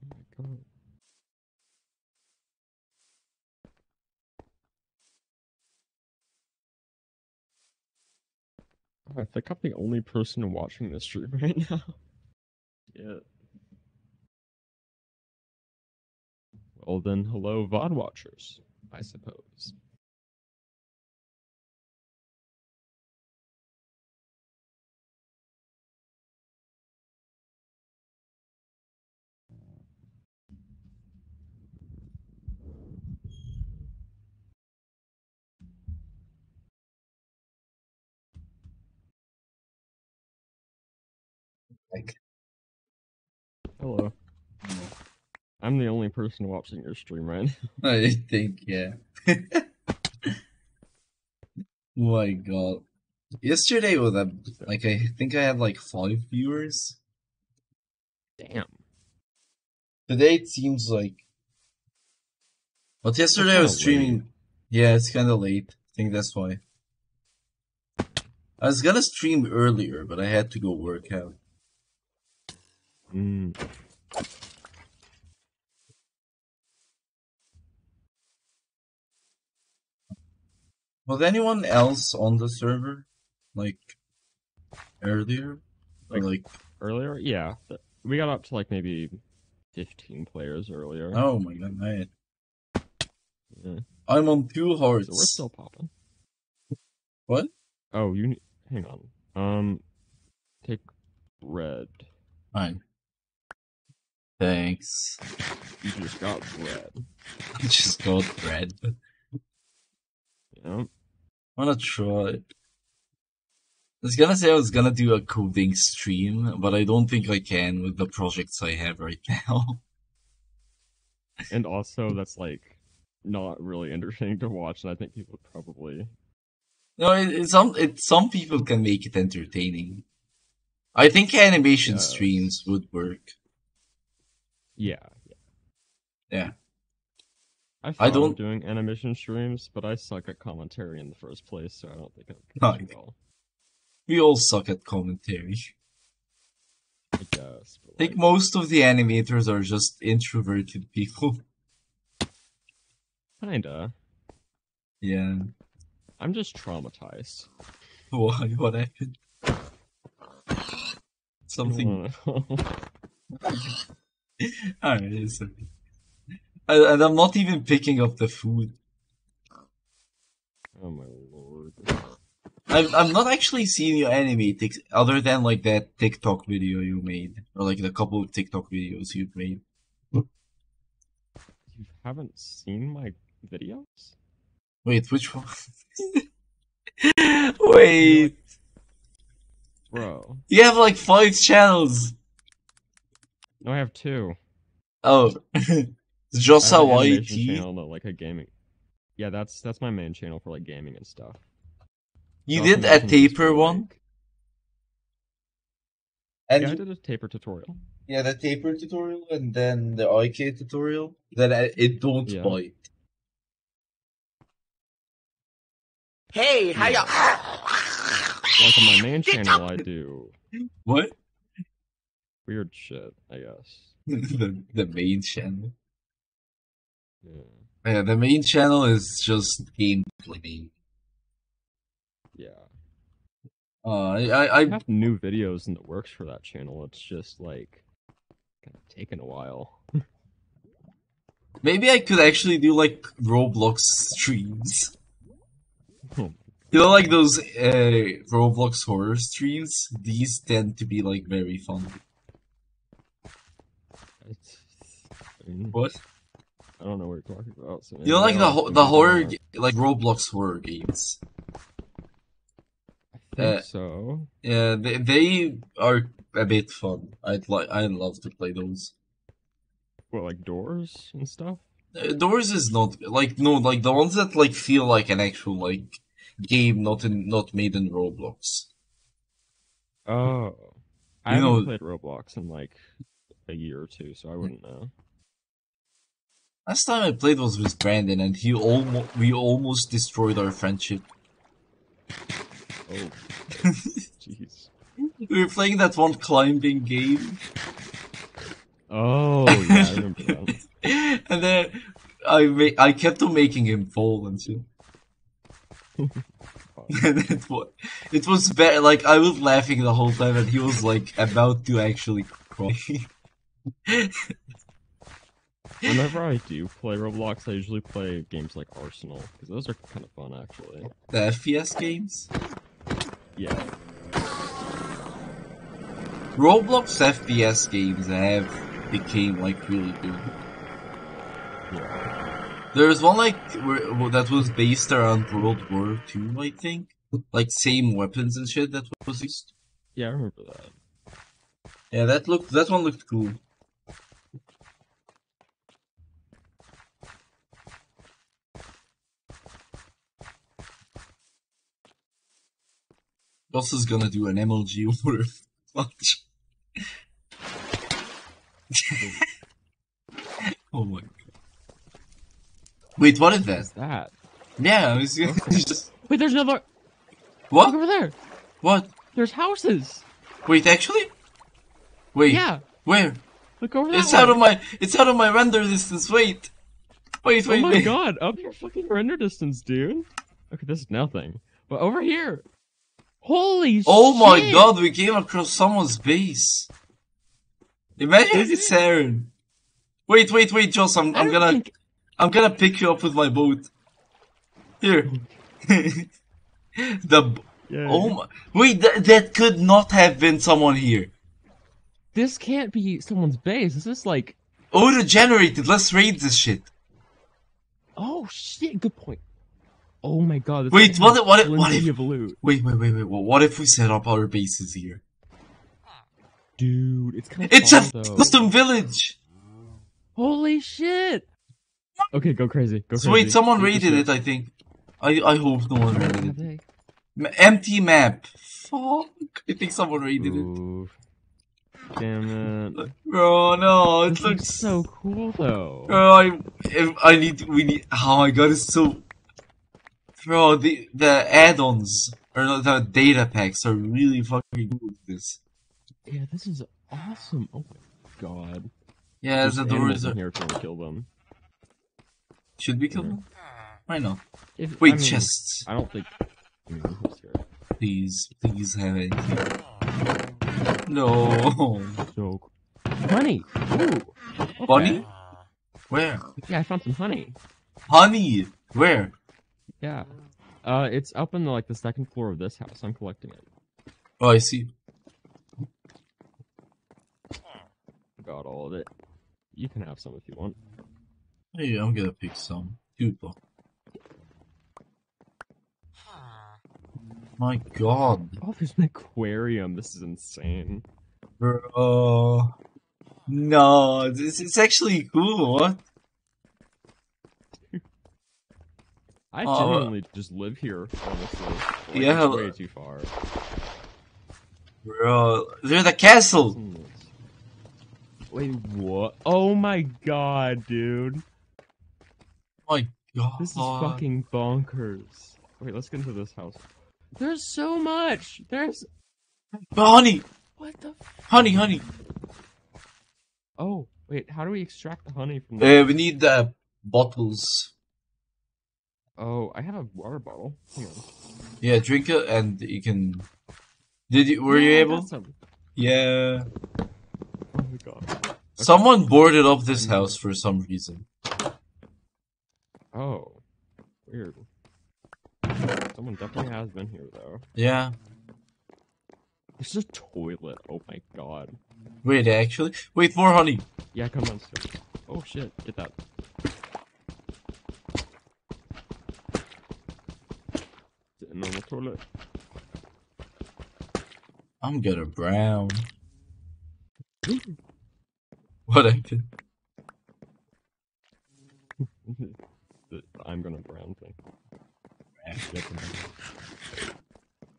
Speaker 5: Oh my god. I think I'm the only person watching this stream right now. yeah. Well then, hello VOD watchers, I suppose.
Speaker 1: Like,
Speaker 5: Hello. I'm the only person watching your stream right now.
Speaker 1: I think, yeah. Oh my god. Yesterday was a, like, I think I had like five viewers.
Speaker 5: Damn.
Speaker 1: Today it seems like. But yesterday I was streaming. Yeah, it's kind of late. I think that's why. I was gonna stream earlier, but I had to go work out.
Speaker 5: Mm.
Speaker 1: Was anyone else on the server? Like, earlier? Or
Speaker 5: Like-
Speaker 1: like,
Speaker 5: Earlier? Yeah. We got up to like maybe 15 players earlier.
Speaker 1: oh my god, man.
Speaker 5: Yeah.
Speaker 1: I'm on two hearts.
Speaker 5: So we're still popping.
Speaker 1: What?
Speaker 5: Oh, you. Hang on. Um, take red.
Speaker 1: Fine. Thanks.
Speaker 5: You just got bread.
Speaker 1: I just got bread.
Speaker 5: Yeah.
Speaker 1: wanna try. I was gonna say I was gonna do a coding stream, but I don't think I can with the projects I have right now.
Speaker 5: And also, that's like not really entertaining to watch, and I think people probably.
Speaker 1: No, it, it, some it, some people can make it entertaining. I think animation
Speaker 5: Yes.
Speaker 1: streams would work.
Speaker 5: Yeah.
Speaker 1: Yeah.
Speaker 5: I,
Speaker 1: I don't-
Speaker 5: don't doing animation streams, but I suck at commentary in the first place, so I don't think I'm do well.
Speaker 1: We all suck at commentary.
Speaker 5: I guess. But
Speaker 1: I think
Speaker 5: like,
Speaker 1: most of the animators are just introverted people.
Speaker 5: kinda.
Speaker 1: Yeah.
Speaker 5: I'm just traumatized.
Speaker 1: Why? What happened? Something.
Speaker 5: I know.
Speaker 1: Alright, it's okay. And, and I'm not even picking up the food.
Speaker 5: oh my lord.
Speaker 1: I'm, I'm not actually seeing your animate ex- other than like that TikTok video you made. Or like the couple of TikTok videos you've made.
Speaker 5: You haven't seen my videos?
Speaker 1: Wait, which one? Wait,
Speaker 5: Bro.
Speaker 1: you have like five channels.
Speaker 5: No, I have two.
Speaker 1: Oh, it's just
Speaker 5: I have
Speaker 1: a YT.
Speaker 5: channel, no, like a gaming. Yeah, that's that's my main channel for like gaming and stuff.
Speaker 1: You
Speaker 5: Also
Speaker 1: did a taper one,
Speaker 5: like-
Speaker 1: and
Speaker 5: yeah, I
Speaker 1: you-
Speaker 5: did a taper tutorial.
Speaker 1: yeah, the taper tutorial, and then the IK tutorial. Then it don't
Speaker 5: Yeah.
Speaker 1: bite.
Speaker 6: Hey, how y'all?
Speaker 5: Like on my main channel, I do
Speaker 1: What?
Speaker 5: Weird shit. I guess.
Speaker 1: the the main channel.
Speaker 5: Yeah.
Speaker 1: Yeah, the main channel is just gameplay.
Speaker 5: Yeah.
Speaker 1: Uh, I, I,
Speaker 5: I have new videos in the works for that channel. It's just like kind of taken a while.
Speaker 1: maybe I could actually do like Roblox streams.
Speaker 5: Oh.
Speaker 1: You know, like those uh, Roblox horror streams. These tend to be like very fun.
Speaker 5: It's, I, mean,
Speaker 1: What?
Speaker 5: I don't know what you're talking about. So
Speaker 1: You know, like the ho- the horror, ga- like Roblox horror games.
Speaker 5: I think
Speaker 1: uh,
Speaker 5: so.
Speaker 1: Yeah, they they are a bit fun. I'd like, I'd love to play those.
Speaker 5: What, like doors and stuff?
Speaker 1: Uh, Doors is not like no, like the ones that like feel like an actual like game, not in not made in Roblox.
Speaker 5: Oh, I
Speaker 1: You
Speaker 5: haven't
Speaker 1: know-
Speaker 5: played Roblox in like a year or two, so I wouldn't know.
Speaker 1: Last time I played was with Brandon, and he almost we almost destroyed our friendship.
Speaker 5: Oh, jeez.
Speaker 1: We were playing that one climbing game,
Speaker 5: Oh, yeah, I remember that.
Speaker 1: and then I I kept on making him fall and it was it was better. Like I was laughing the whole time, and he was like about to actually cry.
Speaker 5: Whenever I do play Roblox, I usually play games like Arsenal because those are kind of fun, actually.
Speaker 1: the FPS games.
Speaker 5: Yeah,
Speaker 1: Roblox FPS games have became like really good.
Speaker 5: yeah.
Speaker 1: There's one like that was based around World War Two, I think. Like same weapons and shit that was used.
Speaker 5: Yeah, I remember that.
Speaker 1: Yeah, that looked that one looked cool. Boss is gonna do an MLG over watch. oh my god. Wait, what is that?
Speaker 5: What's that?
Speaker 1: Yeah, I was
Speaker 5: Okay.
Speaker 1: just
Speaker 5: Wait, there's another. Look
Speaker 1: what?
Speaker 5: over there.
Speaker 1: What?
Speaker 5: There's houses.
Speaker 1: Wait, actually? Wait,
Speaker 5: Yeah,
Speaker 1: where?
Speaker 5: look over there.
Speaker 1: It's out of my it's out of my render distance. Wait, wait,
Speaker 5: Oh
Speaker 1: wait,
Speaker 5: my
Speaker 1: wait.
Speaker 5: god, up your fucking render distance, dude. Okay, this is nothing. But over here. Holy
Speaker 1: Oh my god, we came across someone's base. Imagine if it's Aaron. Wait, wait, wait, Joss. I'm
Speaker 5: I
Speaker 1: I'm gonna
Speaker 5: think-
Speaker 1: I'm gonna pick you up with my boat. Here. the
Speaker 5: Yeah.
Speaker 1: oh my wait th- that could not have been someone here.
Speaker 5: This can't be someone's base. This is like.
Speaker 1: Auto generated. Let's raid this shit.
Speaker 5: Oh shit, good point. Oh my god.
Speaker 1: Wait, what if- what if- what if-
Speaker 5: loot.
Speaker 1: Wait, wait, wait, wait. Well, what if we set up our bases here?
Speaker 5: Dude, it's kind of
Speaker 1: It's a
Speaker 5: though.
Speaker 1: custom village.
Speaker 5: Holy shit! Okay, go crazy. Go
Speaker 1: So
Speaker 5: crazy.
Speaker 1: wait, someone raided it. I think. I I hope no one raided it. M- empty map. Fuck. I think someone raided it.
Speaker 5: Ooh. Damn it.
Speaker 1: Bro, no, it
Speaker 5: This
Speaker 1: looks
Speaker 5: looks so cool though.
Speaker 1: Bro, I, I need, we need. Oh my god, it's so. Bro, the the add-ons or the data packs are really fucking good. with This.
Speaker 5: Yeah, this is awesome. Oh my god.
Speaker 1: Yeah,
Speaker 5: There's
Speaker 1: the doors are.
Speaker 5: here to kill them.
Speaker 1: Should we kill them? Why not?
Speaker 5: If,
Speaker 1: Wait,
Speaker 5: I mean,
Speaker 1: chests.
Speaker 5: I don't think.
Speaker 1: Please, please have anything. No.
Speaker 5: No. Honey. Ooh. Okay.
Speaker 1: Bunny? Where?
Speaker 5: Yeah, I found some honey.
Speaker 1: Honey. Where?
Speaker 5: Yeah. Uh, it's up in the, like the second floor of this house. I'm collecting it.
Speaker 1: Oh, I see.
Speaker 5: Got all of it. You can have some if you want.
Speaker 1: Hey, I'm gonna pick some. Dude, though. My god.
Speaker 5: Oh, there's an aquarium. This is insane.
Speaker 1: Bro. No, this is actually cool. What?
Speaker 5: I
Speaker 1: Oh,
Speaker 5: genuinely just live here, honestly. Like,
Speaker 1: Yeah.
Speaker 5: Way too far.
Speaker 1: Bro, there's a castle.
Speaker 5: Hmm. Wait, what? Oh my god, dude.
Speaker 1: My god.
Speaker 5: This is fucking bonkers. Wait, let's get into this house. There's so much. There's
Speaker 1: honey,
Speaker 5: what the? F-
Speaker 1: honey, honey.
Speaker 5: oh, wait. How do we extract the honey from? The-
Speaker 1: Uh, we need the bottles.
Speaker 5: Oh, I have a water bottle. Hang on.
Speaker 1: Yeah, drink it and you can. Did you? Were
Speaker 5: Yeah,
Speaker 1: you able?
Speaker 5: got some.
Speaker 1: Yeah.
Speaker 5: Oh my god.
Speaker 1: Someone boarded up this house for some reason.
Speaker 5: Oh, weird. Someone definitely has been here though.
Speaker 1: Yeah.
Speaker 5: This is a toilet. Oh my god.
Speaker 1: Wait, actually, wait, more honey.
Speaker 5: Yeah, come on. Stu. Oh shit, get that. Is it a normal toilet?
Speaker 1: I'm gonna brown. What happened?
Speaker 5: I'm gonna brown thing.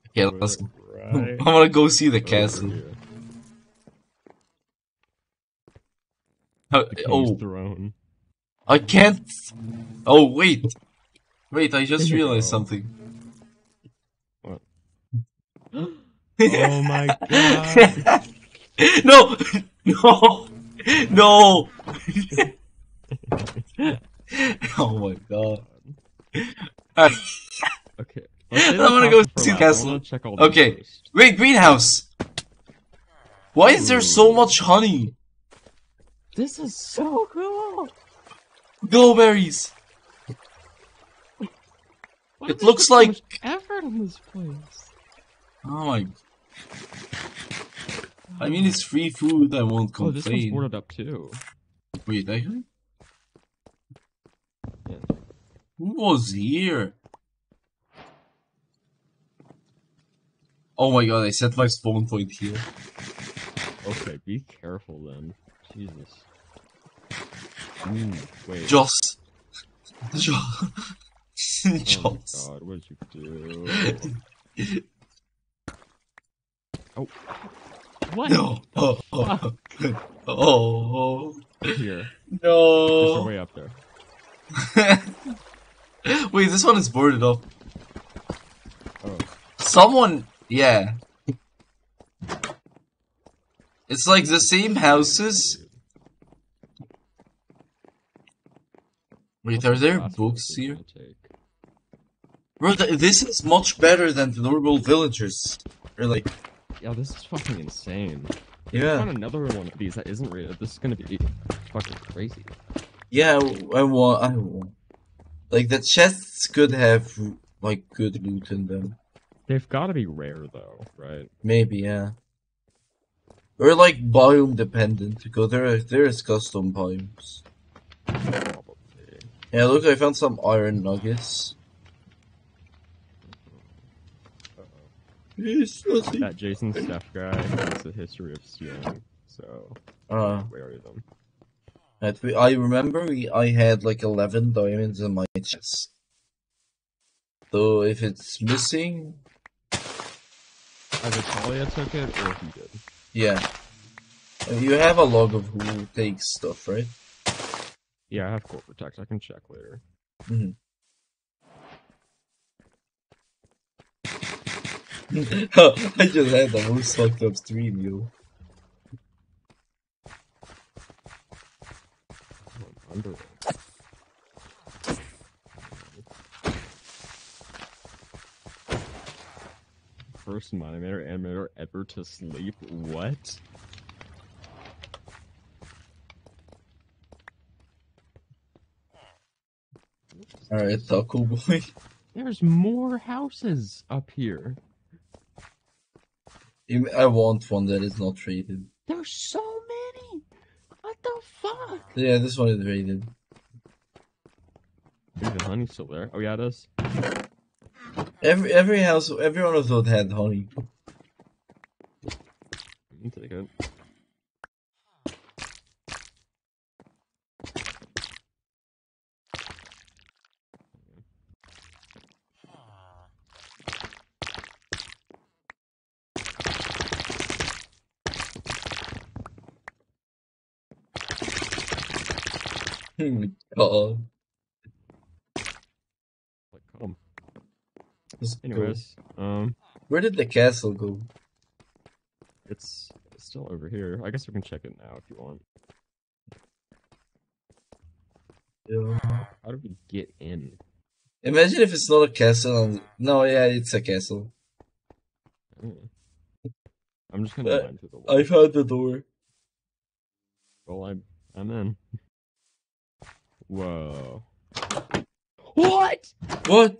Speaker 1: Okay, let's. go.
Speaker 5: right
Speaker 1: I wanna go see the castle. How-
Speaker 5: The
Speaker 1: oh,
Speaker 5: throne.
Speaker 1: I can't. Oh wait, wait! I just realized
Speaker 5: oh.
Speaker 1: something.
Speaker 5: What? Oh my god.
Speaker 1: no, no, no! oh my god! Alright,
Speaker 5: Okay.
Speaker 1: I'm gonna go
Speaker 5: castle
Speaker 1: see the castle.
Speaker 5: wanna check all
Speaker 1: Okay.
Speaker 5: first.
Speaker 1: Wait, greenhouse. Why is there so much honey?
Speaker 5: This is so cool.
Speaker 1: Glowberries. It looks
Speaker 5: put so
Speaker 1: like-
Speaker 5: much effort in this place.
Speaker 1: Oh my! I mean, it's free food. I won't complain.
Speaker 5: Oh, this one's boarded up too.
Speaker 1: Wait, actually,
Speaker 5: Yeah.
Speaker 1: who was here? Oh my god! I set my spawn point here.
Speaker 5: Okay, be careful then. Jesus. Ooh, wait.
Speaker 1: Joss. Joss.
Speaker 5: Oh my
Speaker 1: Joss.
Speaker 5: god, what did you do? Oh. What?
Speaker 1: No. Oh. Oh. oh.
Speaker 5: Here. There's a
Speaker 1: No.
Speaker 5: way up there.
Speaker 1: Wait, this one is boarded up.
Speaker 5: Oh.
Speaker 1: Someone, yeah. It's like the same houses. Wait, are there books here?
Speaker 5: is gonna take.
Speaker 1: Bro, th this is much better than the normal villagers. Or
Speaker 5: Yeah, this is fucking insane.
Speaker 1: yeah,
Speaker 5: Found another one of these that isn't rated. This is gonna be fucking crazy.
Speaker 1: yeah. I want, I want. Like the chests could have like good loot in them.
Speaker 5: They've got to be rare though, right?
Speaker 1: Maybe, yeah. Or like biome dependent, because there there is custom biomes.
Speaker 5: Probably.
Speaker 1: Yeah, look, I found some iron nuggets. It's nothing.
Speaker 5: That Jason Steph guy has a history of stealing, so
Speaker 1: Uh,
Speaker 5: of them.
Speaker 1: I remember I had like 11 diamonds in my chest. So if it's missing,
Speaker 5: Either Talia took it or he did.
Speaker 1: yeah. You have a log of who takes stuff, right?
Speaker 5: Yeah, I have CoreProtect. I can check later.
Speaker 1: I just had the most fucked up stream, yo.
Speaker 5: First animator animator ever to sleep. What?
Speaker 1: Alright, Taco Boy.
Speaker 5: There's more houses up here.
Speaker 1: You- I want one that is not rated.
Speaker 5: There's so many. What the fuck?
Speaker 1: Yeah, this one is rated.
Speaker 5: Is the honey still there? Oh yeah, it is.
Speaker 1: Every every house, every one of those had honey.
Speaker 5: You can take it.
Speaker 1: God.
Speaker 5: Like, come.
Speaker 1: Let's go.
Speaker 5: Anyways, um,
Speaker 1: Where did the castle go?
Speaker 5: it's, still over here. I guess we can check it now if you want.
Speaker 1: Yeah.
Speaker 5: How do we get in?
Speaker 1: Imagine if it's not a castle. And... No, yeah, it's a castle.
Speaker 5: I'm just gonna mine through the wall.
Speaker 1: I found the door.
Speaker 5: Well, I'm I'm in. Whoa. What?
Speaker 1: What?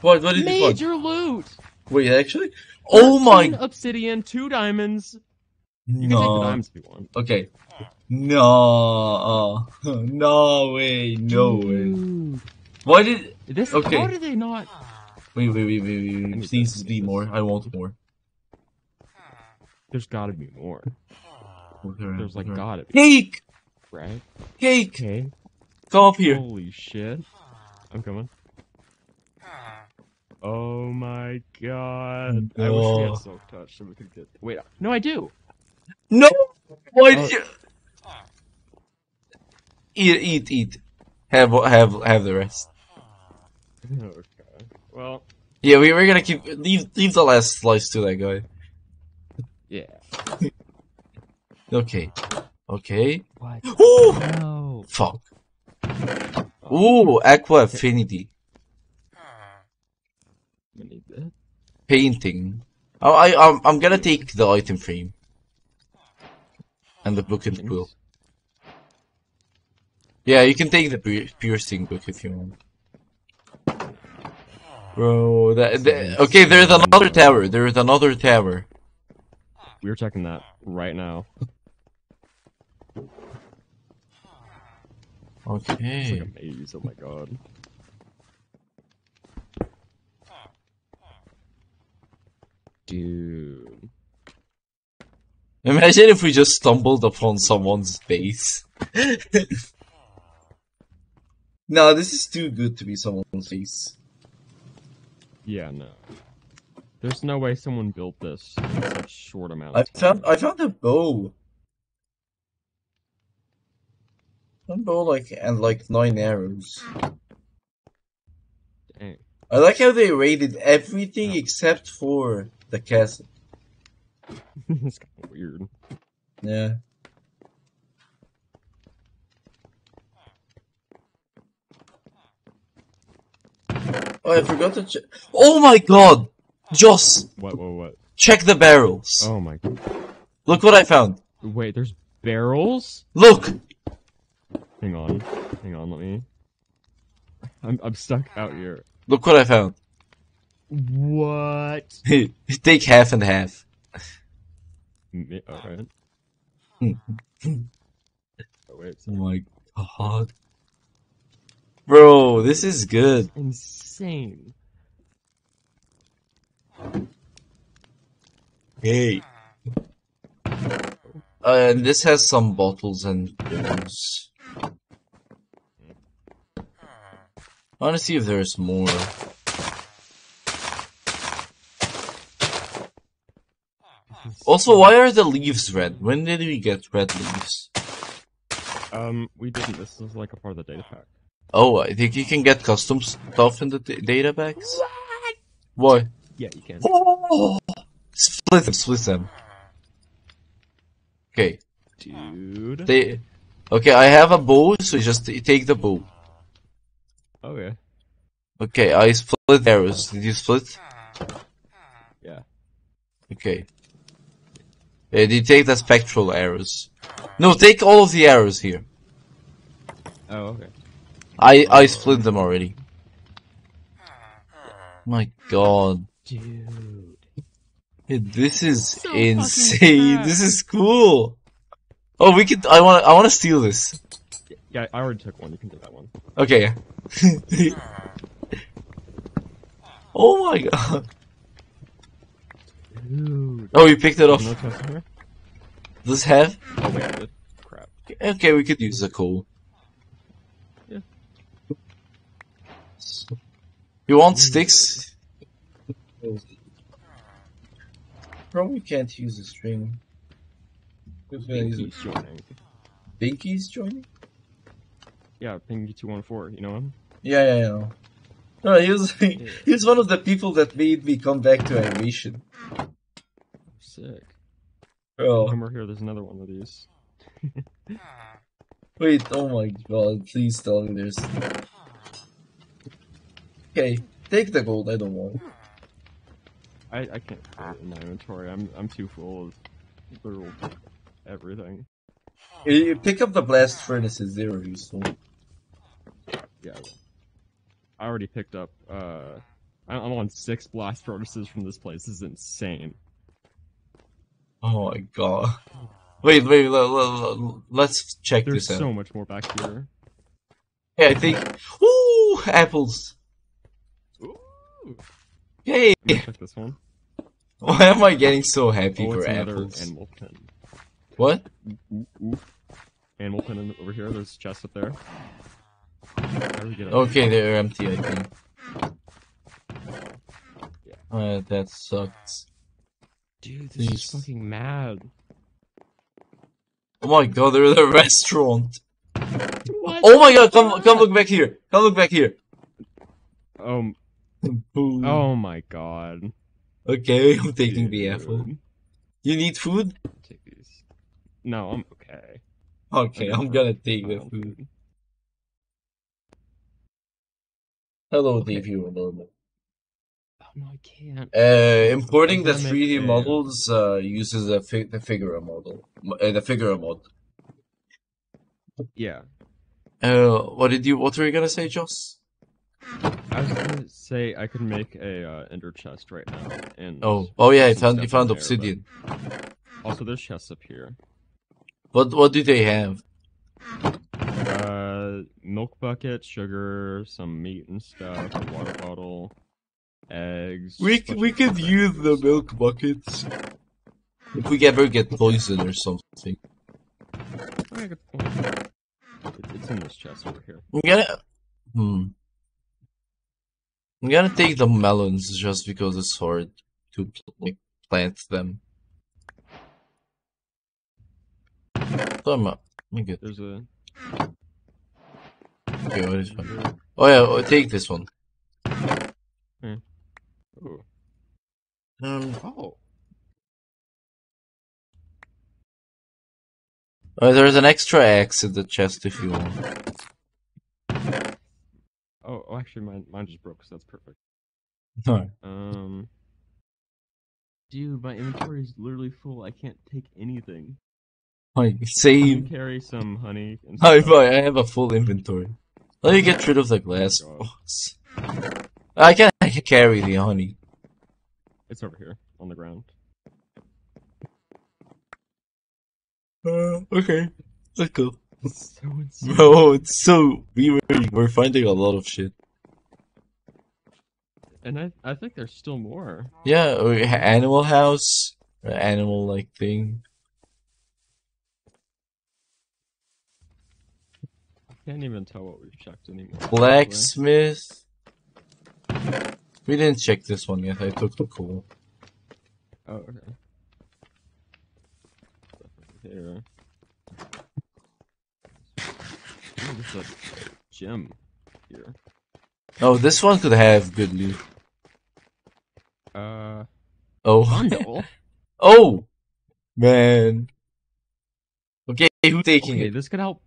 Speaker 1: What? What did you find?
Speaker 5: Major loot.
Speaker 1: Wait, actually? Oh my!
Speaker 5: 13 obsidian, two diamonds. You can take the
Speaker 1: No.
Speaker 5: diamonds if you want.
Speaker 1: Okay. No. No way. No way. Why did?
Speaker 5: This.
Speaker 1: Okay.
Speaker 5: How did they not?
Speaker 1: Wait, wait, wait, wait, wait.
Speaker 5: I
Speaker 1: wait.
Speaker 5: need
Speaker 1: Please
Speaker 5: this,
Speaker 1: be more. I want more.
Speaker 5: There's got to be more. There's like
Speaker 1: okay.
Speaker 5: gotta be,
Speaker 1: Cake!
Speaker 5: Right?
Speaker 1: Cake!
Speaker 5: Okay.
Speaker 1: Come up here.
Speaker 5: Holy shit! I'm coming. Oh my god! I wish we
Speaker 1: No.
Speaker 5: had silk touch so we could get. Wait, no, I do.
Speaker 1: No! Why
Speaker 5: Oh.
Speaker 1: did you? Eat, eat, eat. Have, have, have the rest.
Speaker 5: Okay. Well,
Speaker 1: Yeah, we, we're gonna keep leave leave the last slice to that guy.
Speaker 5: yeah.
Speaker 1: Okay, okay.
Speaker 5: What?
Speaker 1: Ooh,
Speaker 5: No.
Speaker 1: fuck. Ooh, aqua affinity oh,
Speaker 5: I need that.
Speaker 1: painting. I, I I'm I'm gonna take the item frame and the book and
Speaker 5: Thanks.
Speaker 1: quill. Yeah, you can take the piercing book if you want. Bro, that, that okay. There's another tower. There's another tower.
Speaker 5: We're checking that right now. It's like a maze. Oh my god. Dude.
Speaker 1: Imagine if we just stumbled upon someone's base. no, this is too good to be someone's base.
Speaker 5: Yeah, no. There's no way someone built this in such a short amount
Speaker 1: I
Speaker 5: of time.
Speaker 1: found I found a bow. Bow like and like nine arrows.
Speaker 5: Dang.
Speaker 1: I like how they raided everything except for the castle.
Speaker 5: it's kind of weird.
Speaker 1: Yeah. Oh, I forgot to check. Oh my god! Joss,
Speaker 5: What, what, what?
Speaker 1: check the barrels.
Speaker 5: Oh my. God.
Speaker 1: Look what I found.
Speaker 5: Wait, there's barrels?
Speaker 1: Look!
Speaker 5: Hang on. Hang on, let me. I'm, I'm stuck out here.
Speaker 1: Look what I found.
Speaker 5: What?
Speaker 1: Take half and half.
Speaker 5: Alright. Oh, wait.
Speaker 1: Oh my god. Bro, this is good.
Speaker 5: Insane.
Speaker 1: Hey. Uh, and this has some bottles and bones. Want to see if there's more. Also, why are the leaves red? When did we get red leaves?
Speaker 5: Um, we didn't. This is like a part of the data pack.
Speaker 1: Oh, I think you can get custom stuff in the data packs. What?
Speaker 5: Yeah, you can.
Speaker 1: Oh! Split them, split them. Okay,
Speaker 5: Dude.
Speaker 1: they. Okay, I have a bow, so just take the bow.
Speaker 5: Okay.
Speaker 1: Okay, I split arrows. Did you split?
Speaker 5: Yeah.
Speaker 1: Okay. Uh, did you take the spectral arrows? No, take all of the arrows here.
Speaker 5: Oh, okay.
Speaker 1: I I split them already. My God,
Speaker 5: Dude.
Speaker 1: This is
Speaker 5: So
Speaker 1: insane. This is cool. Oh, we could. I want. I want to steal this.
Speaker 5: Yeah, I already took one. You can take that one.
Speaker 1: Okay. oh my God.
Speaker 5: Dude.
Speaker 1: Oh, you picked it off.
Speaker 5: No chest here?
Speaker 1: Does it have?
Speaker 5: Oh, wait, I did. Crap.
Speaker 1: Okay, we could use the coal.
Speaker 5: Yeah.
Speaker 1: You want sticks? Probably can't use a string. Who's gonna use it?
Speaker 5: Pinky's joining.
Speaker 1: Binky's joining?
Speaker 5: Yeah, Pinky 214, you know him?
Speaker 1: Yeah, yeah, yeah. No, he was he was one of the people that made me come back to animation.
Speaker 5: Sick.
Speaker 1: Oh,
Speaker 5: Come over here, there's another one of these.
Speaker 1: wait, oh my god, please tell me there's. Okay, take the gold. I don't want.
Speaker 5: I, I can't put it in my inventory. I'm I'm too full of literal everything.
Speaker 1: You- You pick up the blast furnaces. They're useful.
Speaker 5: Yeah. I already picked up. Uh, I- I'm on six blast furnaces from this place. This is insane.
Speaker 1: Oh my god. Wait, wait. Let, us check
Speaker 5: There's
Speaker 1: this out.
Speaker 5: There's so much more back here.
Speaker 1: Yeah, I think. Ooh, apples.
Speaker 5: Ooh.
Speaker 1: Yay!
Speaker 5: I'm gonna check this one.
Speaker 1: Why am I getting so happy
Speaker 5: Oh,
Speaker 1: for
Speaker 5: it's another
Speaker 1: apples?
Speaker 5: animal pin.
Speaker 1: What?
Speaker 5: Ooh, ooh. Animal pin in- over here. There's chest up there.
Speaker 1: Okay, they're empty. I think. Uh, that sucks.
Speaker 5: Dude, this is fucking mad.
Speaker 1: Oh my god, they're at a restaurant.
Speaker 5: What?
Speaker 1: Oh my god, come come look back here. Come look back here.
Speaker 5: Um.
Speaker 1: Boom.
Speaker 5: Oh my god.
Speaker 1: Okay, I'm taking the
Speaker 5: Dude.
Speaker 1: apple. You need food?
Speaker 5: No, I'm okay.
Speaker 1: Okay, I'm gonna take the food. Hello,
Speaker 5: Okay.
Speaker 1: Dave, you normal.
Speaker 5: Oh no, I can't.
Speaker 1: Uh, importing the 3D models uh, uses the fi- the Figura model, uh, the Figura mod.
Speaker 5: Yeah.
Speaker 1: Uh, what did you? What were you gonna say, Joss?
Speaker 5: I was gonna say I could make a uh, ender chest right now, and
Speaker 1: Oh, oh yeah, I found you found
Speaker 5: there,
Speaker 1: obsidian.
Speaker 5: but- Also, there's chests up here.
Speaker 1: What what do they have?
Speaker 5: Uh, milk bucket, sugar, some meat and stuff, a water bottle, eggs.
Speaker 1: We we could use the milk buckets if we ever get poison or something.
Speaker 5: Yeah, good point. It- It's in this chest over here.
Speaker 1: I'm gonna hmm. I'm gonna take the melons just because it's hard to like plant them. So I'm up. I'm good.
Speaker 5: There's a.
Speaker 1: Okay, what is one? Oh yeah, oh, take this one.
Speaker 5: Ooh.
Speaker 1: Um,
Speaker 5: Oh.
Speaker 1: oh, there's an extra axe in the chest if you want.
Speaker 5: Oh, oh, actually, mine, mine just broke, so that's perfect.
Speaker 1: No.
Speaker 5: Um. Dude, my inventory is literally full. I can't take anything.
Speaker 1: Like,
Speaker 5: I can
Speaker 1: same.
Speaker 5: carry some honey and
Speaker 1: Hi,
Speaker 5: stuff.
Speaker 1: boy, I have a full inventory. Let me get rid of the glass box. I can I can carry the honey.
Speaker 5: It's over here on the ground.
Speaker 1: Uh, okay. Let's go.
Speaker 5: It's so insane.
Speaker 1: Bro, it's so we were we're finding a lot of shit.
Speaker 5: And I, I think there's still more.
Speaker 1: Yeah, animal house, animal like thing.
Speaker 5: Can't even tell what we've checked anymore.
Speaker 1: Blacksmith. We didn't check this one yet. I took the coal.
Speaker 5: Oh, okay. Here. There's a gem here.
Speaker 1: Oh, this one could have good loot.
Speaker 5: Uh,
Speaker 1: Oh, oh, man. Okay, who's taking
Speaker 5: okay,
Speaker 1: it?
Speaker 5: this could help.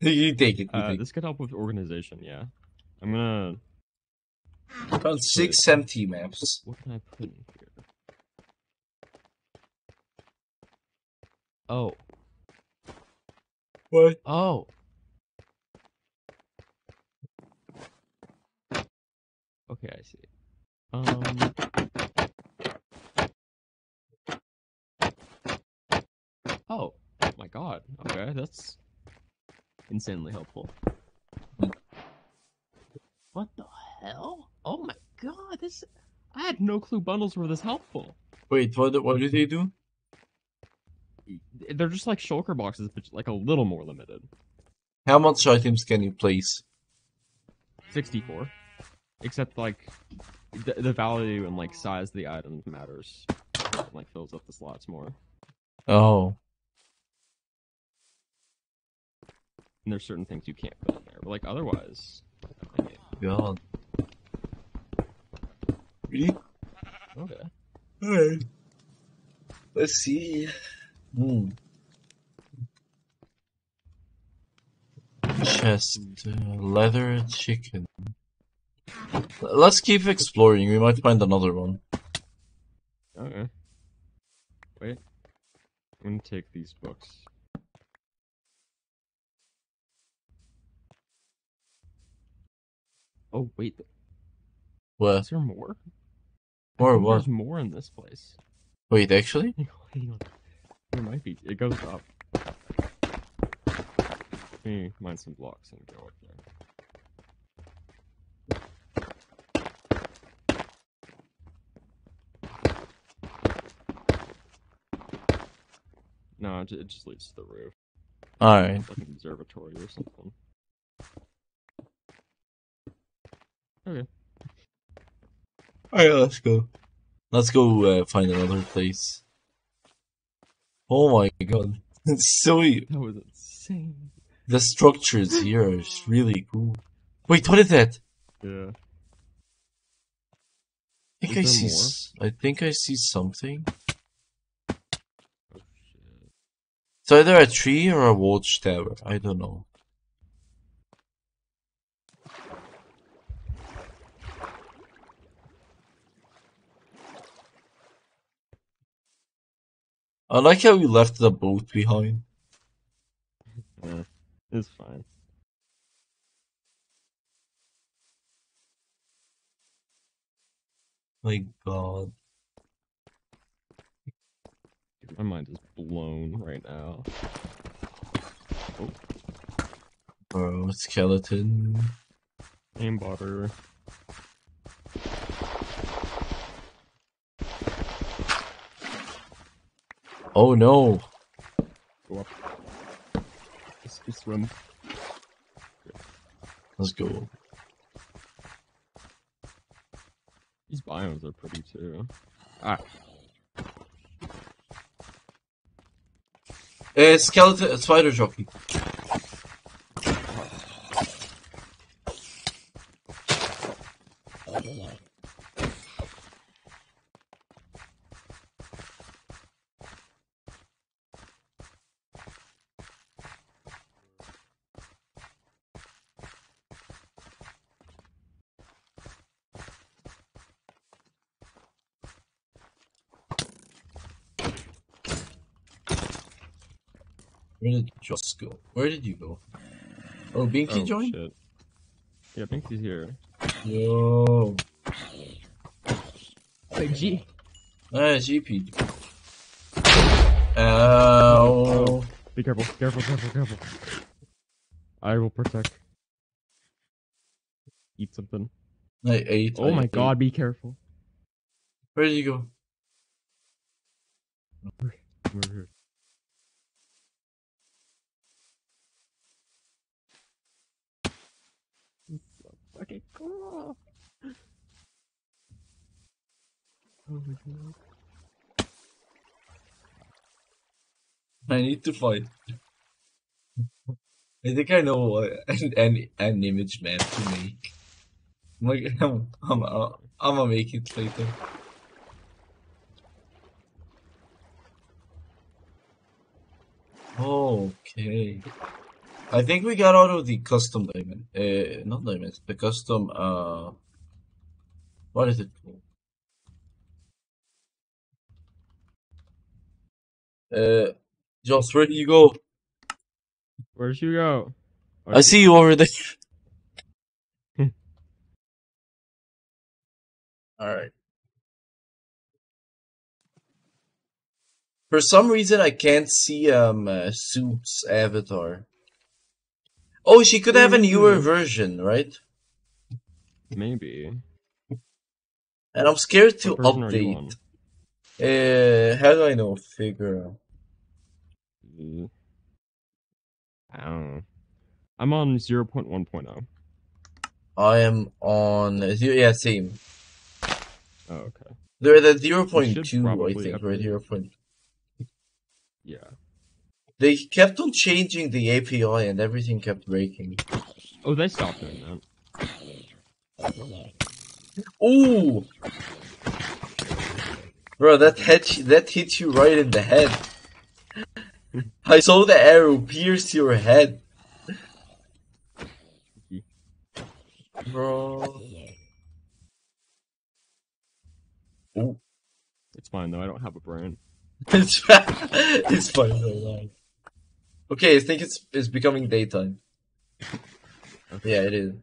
Speaker 1: You take it. You
Speaker 5: Uh,
Speaker 1: take
Speaker 5: this could help with organization. Yeah, I'm gonna.
Speaker 1: Found six empty maps.
Speaker 5: What can I put in here? Oh,
Speaker 1: What?
Speaker 5: oh. Okay, I see. Um. Oh, my god. Okay, that's insanely helpful. What the hell? Oh my god, this. I had no clue bundles were this helpful.
Speaker 1: Wait, what? What did they do?
Speaker 5: They're just like shulker boxes, but like a little more limited.
Speaker 1: How much items can you place?
Speaker 5: 64. Except like the, the value and like size of the item matters. It, like fills up the slots more.
Speaker 1: Oh,
Speaker 5: And there's certain things you can't put in there, but like otherwise. I
Speaker 1: God. Really?
Speaker 5: okay.
Speaker 1: Alright. Let's see. Hmm. Chest, uh, leather, chicken. Let's keep exploring. We might find another one.
Speaker 5: Okay. Wait. I'm gonna take these books. Oh wait,
Speaker 1: What?
Speaker 5: is there more?
Speaker 1: More what?
Speaker 5: There's more in this place.
Speaker 1: Wait, actually?
Speaker 5: There might be. It goes up. Let me mine some blocks and go up there. No, it just leads to the roof.
Speaker 1: Alright.
Speaker 5: Like an observatory or something. Okay.
Speaker 1: Alright, let's go. Let's go uh, find another place. Oh my god. It's so.
Speaker 5: That was insane.
Speaker 1: The structures here are really cool. Wait, what is that?
Speaker 5: Yeah.
Speaker 1: I think
Speaker 5: Is
Speaker 1: I see.
Speaker 5: more?
Speaker 1: I think I see something.
Speaker 5: Oh shit.
Speaker 1: It's either a tree or a watchtower. I don't know. I like how we left the boat behind.
Speaker 5: Yeah. It's fine.
Speaker 1: My god.
Speaker 5: Dude, my mind is blown right now.
Speaker 1: Bro, skeleton.
Speaker 5: Aim butter.
Speaker 1: Oh no.
Speaker 5: Go up. Just, just swim.
Speaker 1: Let's go.
Speaker 5: These biomes are pretty too. Ah,
Speaker 1: Uh, skeleton, spider jockey. Where did Joss go? Where did you go? Oh, Binky
Speaker 5: oh
Speaker 1: joined?
Speaker 5: shit. Yeah, Binky's here.
Speaker 1: Yo.
Speaker 5: Big G.
Speaker 1: Ah, GP. Ow.
Speaker 5: Be careful, careful, careful, careful. I will protect. Eat something.
Speaker 1: I ate.
Speaker 5: Oh
Speaker 1: I
Speaker 5: my
Speaker 1: ate.
Speaker 5: god, be careful.
Speaker 1: Where did you go?
Speaker 5: We're here. This is so fucking cool. Oh my god.
Speaker 1: I need to find. I think I know what an, an, an image map to make. I'm like, I'm, I'm, I'm gonna make it later. Okay. I think we got out of the custom diamond. Uh, not diamond. The custom, uh, what is it called? Uh, Joss, where do you go?
Speaker 5: Where'd you go? Oh,
Speaker 1: I see you over there. Alright. For some reason, I can't see um uh, Soup's avatar. Oh, she could have a newer
Speaker 5: Mhm.
Speaker 1: version, right?
Speaker 5: Maybe.
Speaker 1: And I'm scared to
Speaker 5: What version are you on?
Speaker 1: update. Uh, how do I know? Figure out.
Speaker 5: Uh, I don't know. I'm on 0.1.0.
Speaker 1: I am on uh, zero, yeah, same.
Speaker 5: Oh, okay.
Speaker 1: They're at zero point two, I
Speaker 5: probably
Speaker 1: think, right?
Speaker 5: update.
Speaker 1: Zero point.
Speaker 5: Yeah.
Speaker 1: They kept on changing the API, and everything kept breaking.
Speaker 5: Oh, they stopped doing that.
Speaker 1: Ooh, bro, that hit that hit you right in the head. I saw the arrow pierce your head, bro. Oh,
Speaker 5: It's fine though. I don't have a brain.
Speaker 1: it's it's fine. though. Okay, I think it's it's becoming daytime. Yeah, it is.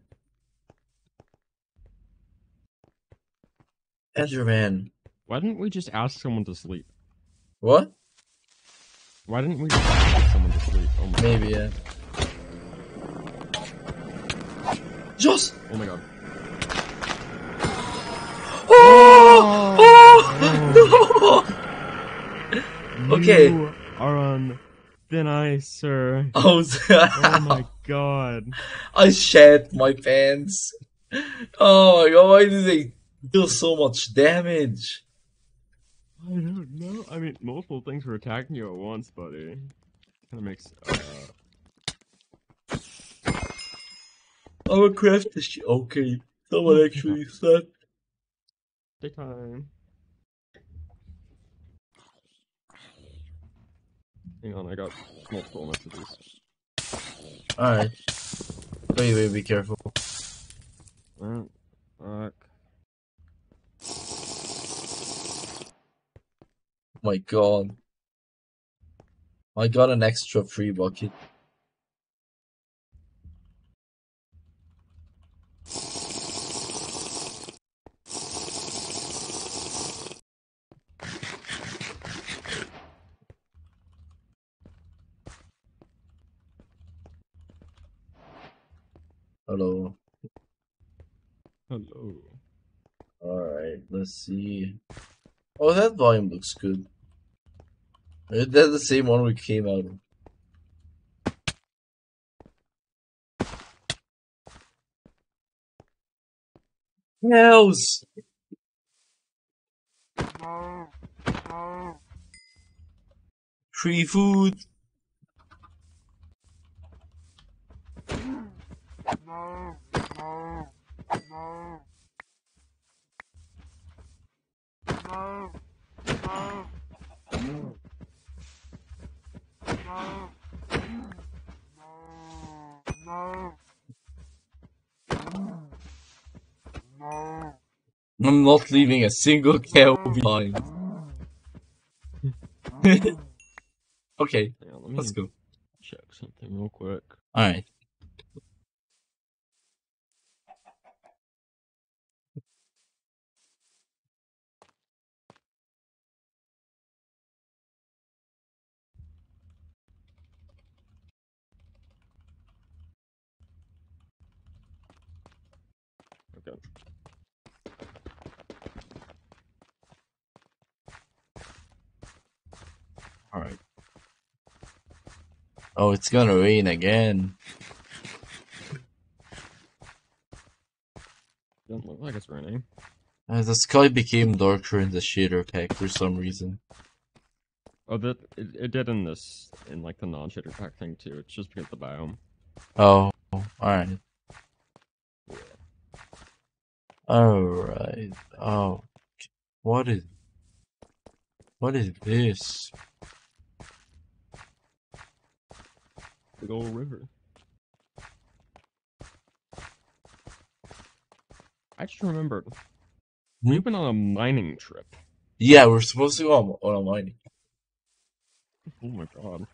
Speaker 1: Enderman.
Speaker 5: Why didn't we just ask someone to sleep?
Speaker 1: What?
Speaker 5: Why didn't we just ask someone to sleep? Oh my,
Speaker 1: Maybe yeah. Just.
Speaker 5: oh my god.
Speaker 1: Oh! Oh! oh! Okay.
Speaker 5: You are on thin ice, sir.
Speaker 1: Oh,
Speaker 5: Oh my god.
Speaker 1: I shed my pants. Oh my god, why did they do so much damage?
Speaker 5: I don't know. I mean, multiple things were attacking you at once, buddy. Kind of makes. Uh,
Speaker 1: I'm a craft Okay, someone actually said.
Speaker 5: daytime. Hang on, I got multiple messages.
Speaker 1: Alright. Wait, wait, be careful.
Speaker 5: Oh, fuck.
Speaker 1: My god. I got an extra free bucket. Hello.
Speaker 5: Hello.
Speaker 1: Alright, let's see. Oh, that volume looks good. That's the same one we came out of. Hells! Free food! I'm not leaving a single cow behind. okay,
Speaker 5: on, let me
Speaker 1: let's go.
Speaker 5: check something real quick.
Speaker 1: Alright. Alright. Oh, it's gonna rain again.
Speaker 5: Doesn't look like it's raining.
Speaker 1: Uh, the sky became darker in the shader pack for some reason.
Speaker 5: Oh, that it, it did in this in like the non-shader pack thing too. It's just because of the biome.
Speaker 1: Oh, alright. Alright. Oh. What is. What is this?
Speaker 5: Big old river. I just remembered.
Speaker 1: Hmm?
Speaker 5: We've been on a mining trip.
Speaker 1: Yeah, we're supposed to go on, on a mining.
Speaker 5: Oh my god.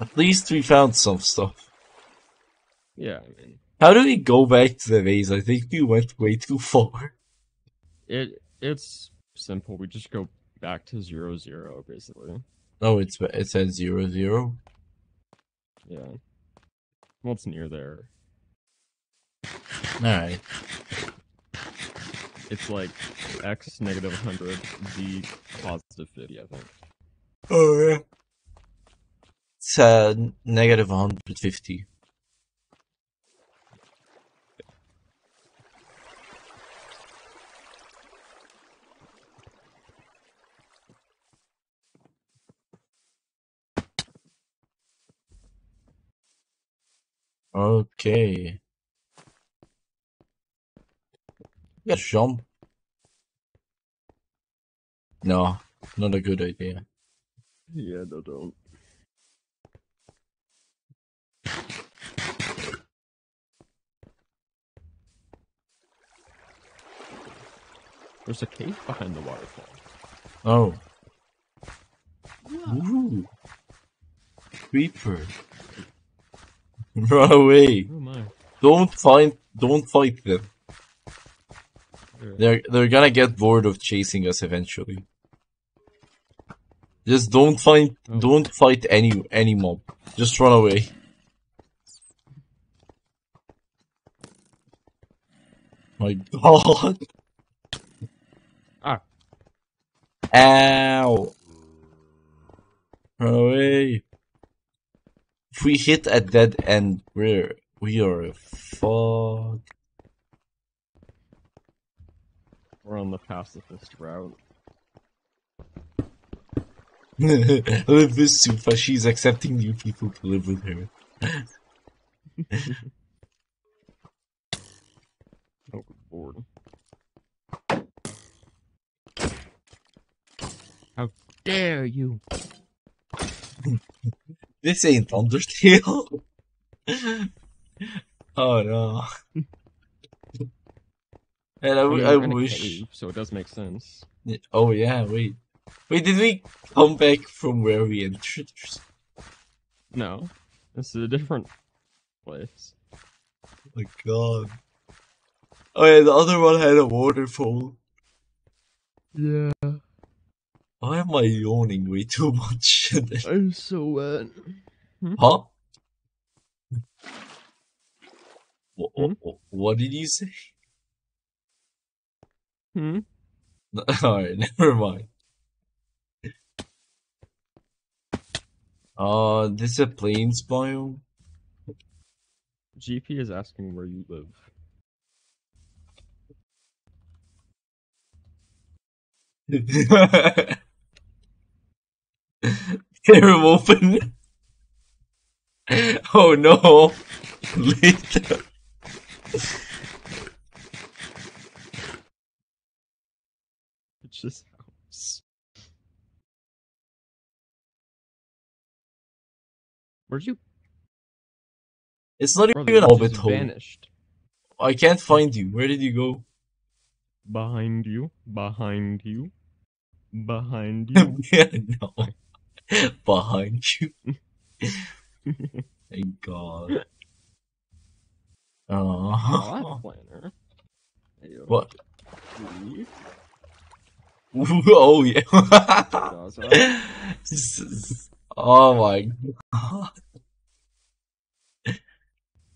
Speaker 1: At least we found some stuff.
Speaker 5: Yeah, I mean,
Speaker 1: How do we go back to the base? I think we went way too far.
Speaker 5: it it's simple. We just go back to zero zero basically.
Speaker 1: Oh, it's it says zero zero.
Speaker 5: Yeah. Well, it's near there.
Speaker 1: Alright.
Speaker 5: It's like x negative 100, z positive 50, I think.
Speaker 1: Oh yeah. It's uh, negative 150. Okay. Yeah, jump. No, not a good idea.
Speaker 5: Yeah, no, don't. There's a cave behind the waterfall.
Speaker 1: Oh. Ooh. Creeper. Run away.
Speaker 5: Oh my.
Speaker 1: Don't find, don't fight them. They're they're gonna get bored of chasing us eventually. Just don't find,
Speaker 5: Oh.
Speaker 1: don't fight any any mob. Just run away. My god.
Speaker 5: Ah.
Speaker 1: Ow. Run away. If we hit a dead end, we're we are fucked.
Speaker 5: We're on the pacifist route.
Speaker 1: live with Sufa, she's accepting new people to live with her.
Speaker 5: Oh, lord. How dare you?
Speaker 1: This ain't Undertale. oh no. And I,
Speaker 5: I, mean,
Speaker 1: I
Speaker 5: we're in a
Speaker 1: wish.
Speaker 5: cave, so it does make sense.
Speaker 1: Oh yeah, wait. Wait, did we come back from where we entered?
Speaker 5: No, this is a different place.
Speaker 1: Oh my god. Oh yeah, the other one had a waterfall.
Speaker 5: Yeah,
Speaker 1: Why am I yawning way too much?
Speaker 5: I'm so wet.
Speaker 1: huh? What,
Speaker 5: Hmm?
Speaker 1: what, what did you say?
Speaker 5: Hmm.
Speaker 1: Alright, never mind. Uh, this is a plains biome?
Speaker 5: GP is asking where you live.
Speaker 1: Room open. Oh no. Later.
Speaker 5: It's just house. Where'd you?
Speaker 1: It's not
Speaker 5: Brother,
Speaker 1: even a hobbit
Speaker 5: just
Speaker 1: hole.
Speaker 5: vanished.
Speaker 1: I can't find you. Where did you go?
Speaker 5: Behind you. Behind you. Behind you.
Speaker 1: yeah, no. Behind you. Thank God.
Speaker 5: Oh,
Speaker 1: Oh.
Speaker 5: planner.
Speaker 1: What? Oh yeah.
Speaker 5: Gaza.
Speaker 1: This is- oh my god.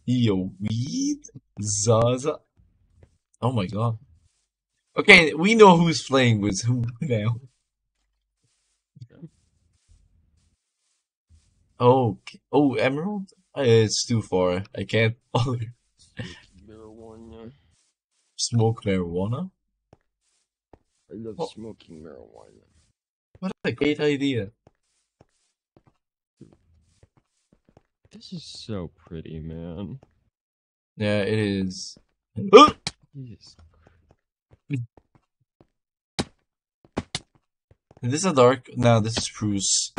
Speaker 1: Yo, weed, Zaza. Oh my god. Okay, we know who's playing with who now. Oh, oh, Emerald? Uh, It's too far. I can't bother.
Speaker 5: Marijuana.
Speaker 1: Smoke marijuana?
Speaker 5: I love
Speaker 1: Oh.
Speaker 5: smoking marijuana.
Speaker 1: What a great idea.
Speaker 5: This is so pretty, man.
Speaker 1: Yeah, it is.
Speaker 5: Yes.
Speaker 1: Is this a dark? No, this is spruce.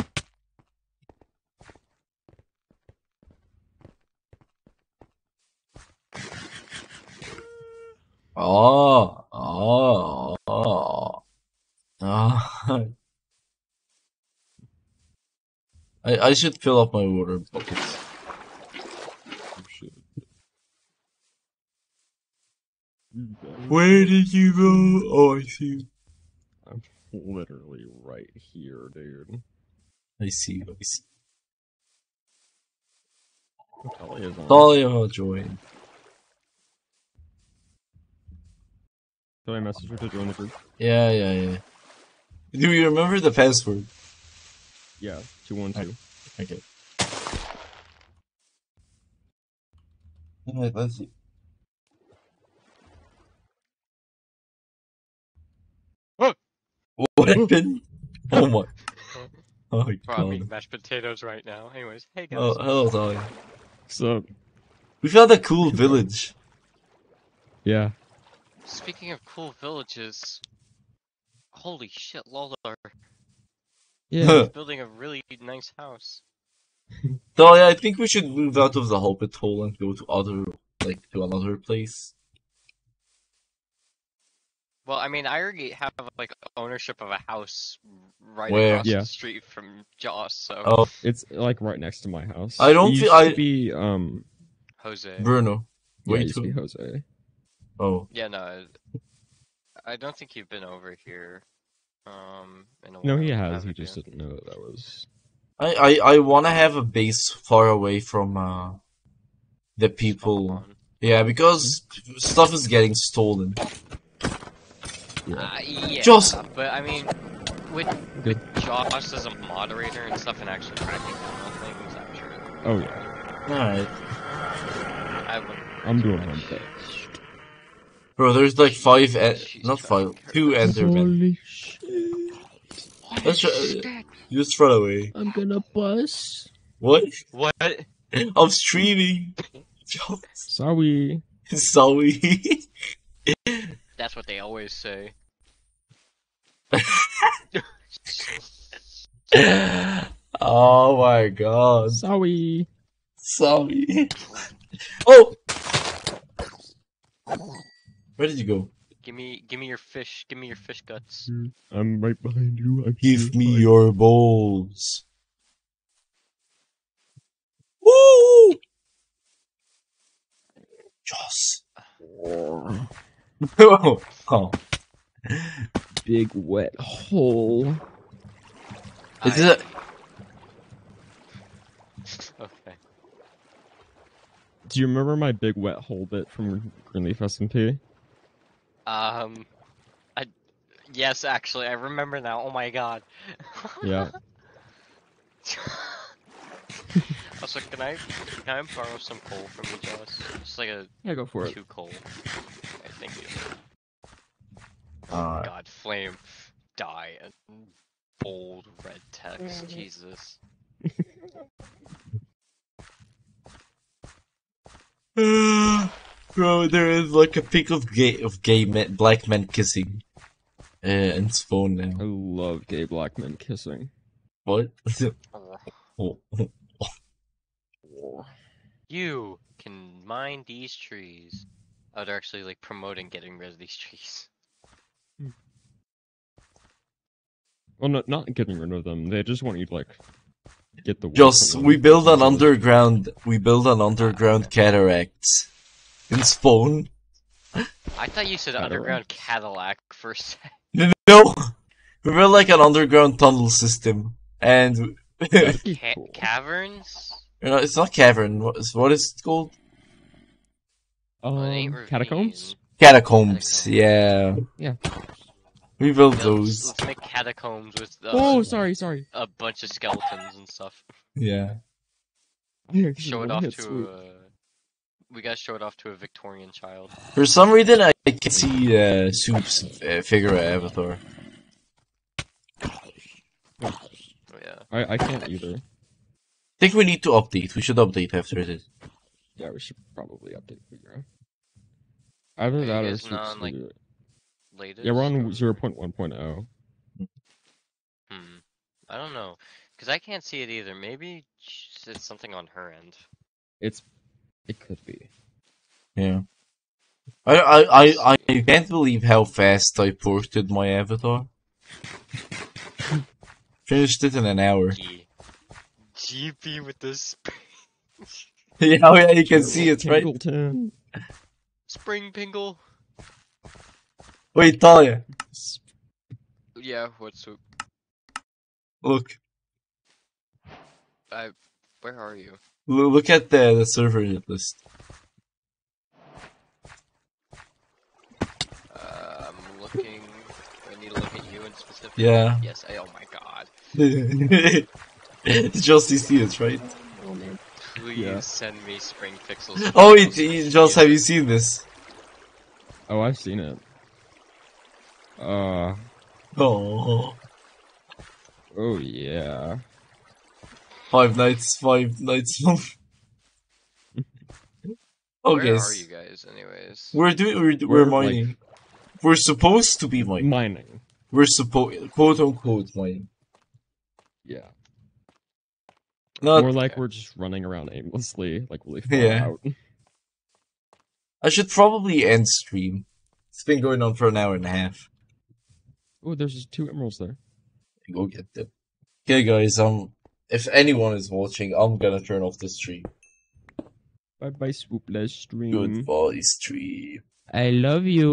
Speaker 1: Oh, oh, oh. I I should fill up my water buckets. Where did you go? Oh, I see.
Speaker 5: I'm literally right here, dude.
Speaker 1: I see. I see.
Speaker 5: Talia's on.
Speaker 1: Talia join.
Speaker 5: Did I message her to join the group?
Speaker 1: Yeah, yeah, yeah. Do you remember the password?
Speaker 5: Yeah, 212.
Speaker 1: Okay. Alright, let's see.
Speaker 7: Oh!
Speaker 1: What happened? Oh my. Oh my
Speaker 7: Probably
Speaker 1: god.
Speaker 7: mashed potatoes right now. Anyways, hey guys.
Speaker 1: Oh, hello, Talia.
Speaker 5: So,
Speaker 1: We found a cool village.
Speaker 5: yeah.
Speaker 7: Speaking of cool villages, holy shit, Lolar
Speaker 5: Yeah.
Speaker 7: is building a really nice house.
Speaker 1: Talia, I think we should move out of the Hobbit hole and go to other, like, to another place.
Speaker 7: Well, I mean, I already have like ownership of a house right
Speaker 1: Where?
Speaker 7: across
Speaker 5: Yeah.
Speaker 7: the street from Joss. So
Speaker 1: Oh,
Speaker 5: It's like right next to my house.
Speaker 1: I don't
Speaker 5: It used
Speaker 1: I-
Speaker 5: to be um.
Speaker 7: Jose.
Speaker 1: Bruno.
Speaker 5: Yeah,
Speaker 1: Wait,
Speaker 5: it used to be? Jose.
Speaker 1: Oh,
Speaker 7: Yeah, no, I don't think you've been over here. Um, in a
Speaker 5: No,
Speaker 7: while,
Speaker 5: he has.
Speaker 7: have
Speaker 5: He
Speaker 7: you?
Speaker 5: just didn't know that that was.
Speaker 1: I I I want to have a base far away from uh the people. Yeah, because stuff is getting stolen.
Speaker 7: Uh, yeah,
Speaker 1: Just-
Speaker 7: but I mean, with
Speaker 5: Good.
Speaker 7: with Josh as a moderator and stuff, and actually cracking down on things, I'm sure
Speaker 5: Oh yeah,
Speaker 1: All right,
Speaker 7: I
Speaker 5: I'm doing my best.
Speaker 1: Bro. There's like five, e-
Speaker 7: She's
Speaker 1: not five, two
Speaker 7: hurt us.
Speaker 1: Endermen.
Speaker 5: Holy shit!
Speaker 1: Uh, Let's try, just run away.
Speaker 5: I'm gonna bust.
Speaker 1: What?
Speaker 7: What?
Speaker 1: I'm streaming.
Speaker 5: Sorry.
Speaker 1: Sorry.
Speaker 7: That's what they always say.
Speaker 1: oh my god.
Speaker 5: Sorry.
Speaker 1: Sorry. Oh! Where did you go?
Speaker 7: Give me, give me your fish. Give me your fish guts. Mm-hmm.
Speaker 5: I'm right behind you. I'm
Speaker 1: Give
Speaker 5: here.
Speaker 1: me your balls. Woo! Joss. oh. oh.
Speaker 5: Big wet hole.
Speaker 1: Is
Speaker 7: I-
Speaker 1: it?
Speaker 7: Okay.
Speaker 5: Do you remember my big wet hole bit from Greenleaf SMP?
Speaker 7: Um, I. Yes, actually, I remember now. Oh my god.
Speaker 5: Yeah.
Speaker 7: also, can I can I borrow some coal from you, Joss? Just like a
Speaker 5: Yeah, go for it.
Speaker 7: two coal. Okay, thank you.
Speaker 1: Uh,
Speaker 7: God, flame, die, and bold red text. Jesus.
Speaker 1: bro, there is like a pic of gay of gay men, black men kissing. Uh, in his phone
Speaker 5: I love gay black men kissing.
Speaker 1: What?
Speaker 7: Oh. You can mine these trees. Oh, they're actually like promoting getting rid of these trees.
Speaker 5: Well, not not getting rid of them. They just want you to like get the. wood
Speaker 1: Just we build an underground. We build an underground cataract in spawn.
Speaker 7: I thought you said
Speaker 5: Cadillac.
Speaker 7: underground Cadillac for a sec.
Speaker 1: No, we build like an underground tunnel system, and
Speaker 7: Ca- caverns?
Speaker 1: You know, it's not cavern. What is what is it called?
Speaker 7: Well, it ain't
Speaker 5: Um, catacombs.
Speaker 1: Catacombs. Yeah.
Speaker 5: Yeah.
Speaker 1: We built
Speaker 7: Yeah, let's,
Speaker 1: those.
Speaker 7: let's make catacombs with uh,
Speaker 5: Oh, sorry, sorry.
Speaker 7: a bunch of skeletons and stuff.
Speaker 1: Yeah.
Speaker 5: Yeah,
Speaker 7: Show it off to
Speaker 5: swoop.
Speaker 7: a. We gotta show it off to a Victorian child.
Speaker 1: For some reason, I can see uh, Soup's uh, Figura avatar.
Speaker 7: Oh, yeah.
Speaker 5: I I can't either.
Speaker 1: I think we need to update. We should update after this.
Speaker 5: Yeah, we should probably update Figura. Either that or
Speaker 7: guys not on, like, Latest.
Speaker 5: Yeah, we're on
Speaker 7: or-
Speaker 5: zero point one oh.
Speaker 7: Hmm. I don't know, cause I can't see it either. Maybe it's something on her end.
Speaker 5: It's it could be.
Speaker 1: Yeah. I, I, I, I can't believe how fast I ported my avatar. Finished it in an hour.
Speaker 7: GP with the this
Speaker 1: yeah, oh yeah, you can see it, right?
Speaker 5: Tingleton.
Speaker 7: spring pingle.
Speaker 1: Wait, Talia,
Speaker 7: Yeah, what's up?
Speaker 1: look.
Speaker 7: I. Where are you?
Speaker 1: L- Look at the, the server list.
Speaker 7: Uh, I'm looking. I need to look at you in specific.
Speaker 1: Yeah.
Speaker 7: Yes. I, oh my god.
Speaker 1: It's just you see it, right?
Speaker 7: Please
Speaker 5: Yeah.
Speaker 7: send me spring pixels.
Speaker 1: Oh, wait, just have you seen this?
Speaker 5: Oh, I've seen it. Uh
Speaker 1: Oh,
Speaker 5: oh yeah.
Speaker 1: Five Nights, Five Nights. okay,
Speaker 7: Where
Speaker 1: s-
Speaker 7: are you guys, anyways?
Speaker 1: we're doing, we're, we're
Speaker 5: We're, like-
Speaker 1: mining. We're supposed to be mining.
Speaker 5: Mining.
Speaker 1: We're supposed, quote unquote, mining.
Speaker 5: Yeah.
Speaker 1: Not,
Speaker 5: More like we're just running around aimlessly, like really far
Speaker 1: Yeah.
Speaker 5: out.
Speaker 1: I should probably end stream. It's been going on for an hour and a half.
Speaker 5: Oh, there's just two emeralds there.
Speaker 1: Go get them. Okay, guys. Um, if anyone is watching, I'm gonna turn off the stream.
Speaker 5: Bye bye, Swooplezz stream.
Speaker 1: Goodbye, stream.
Speaker 5: I love you.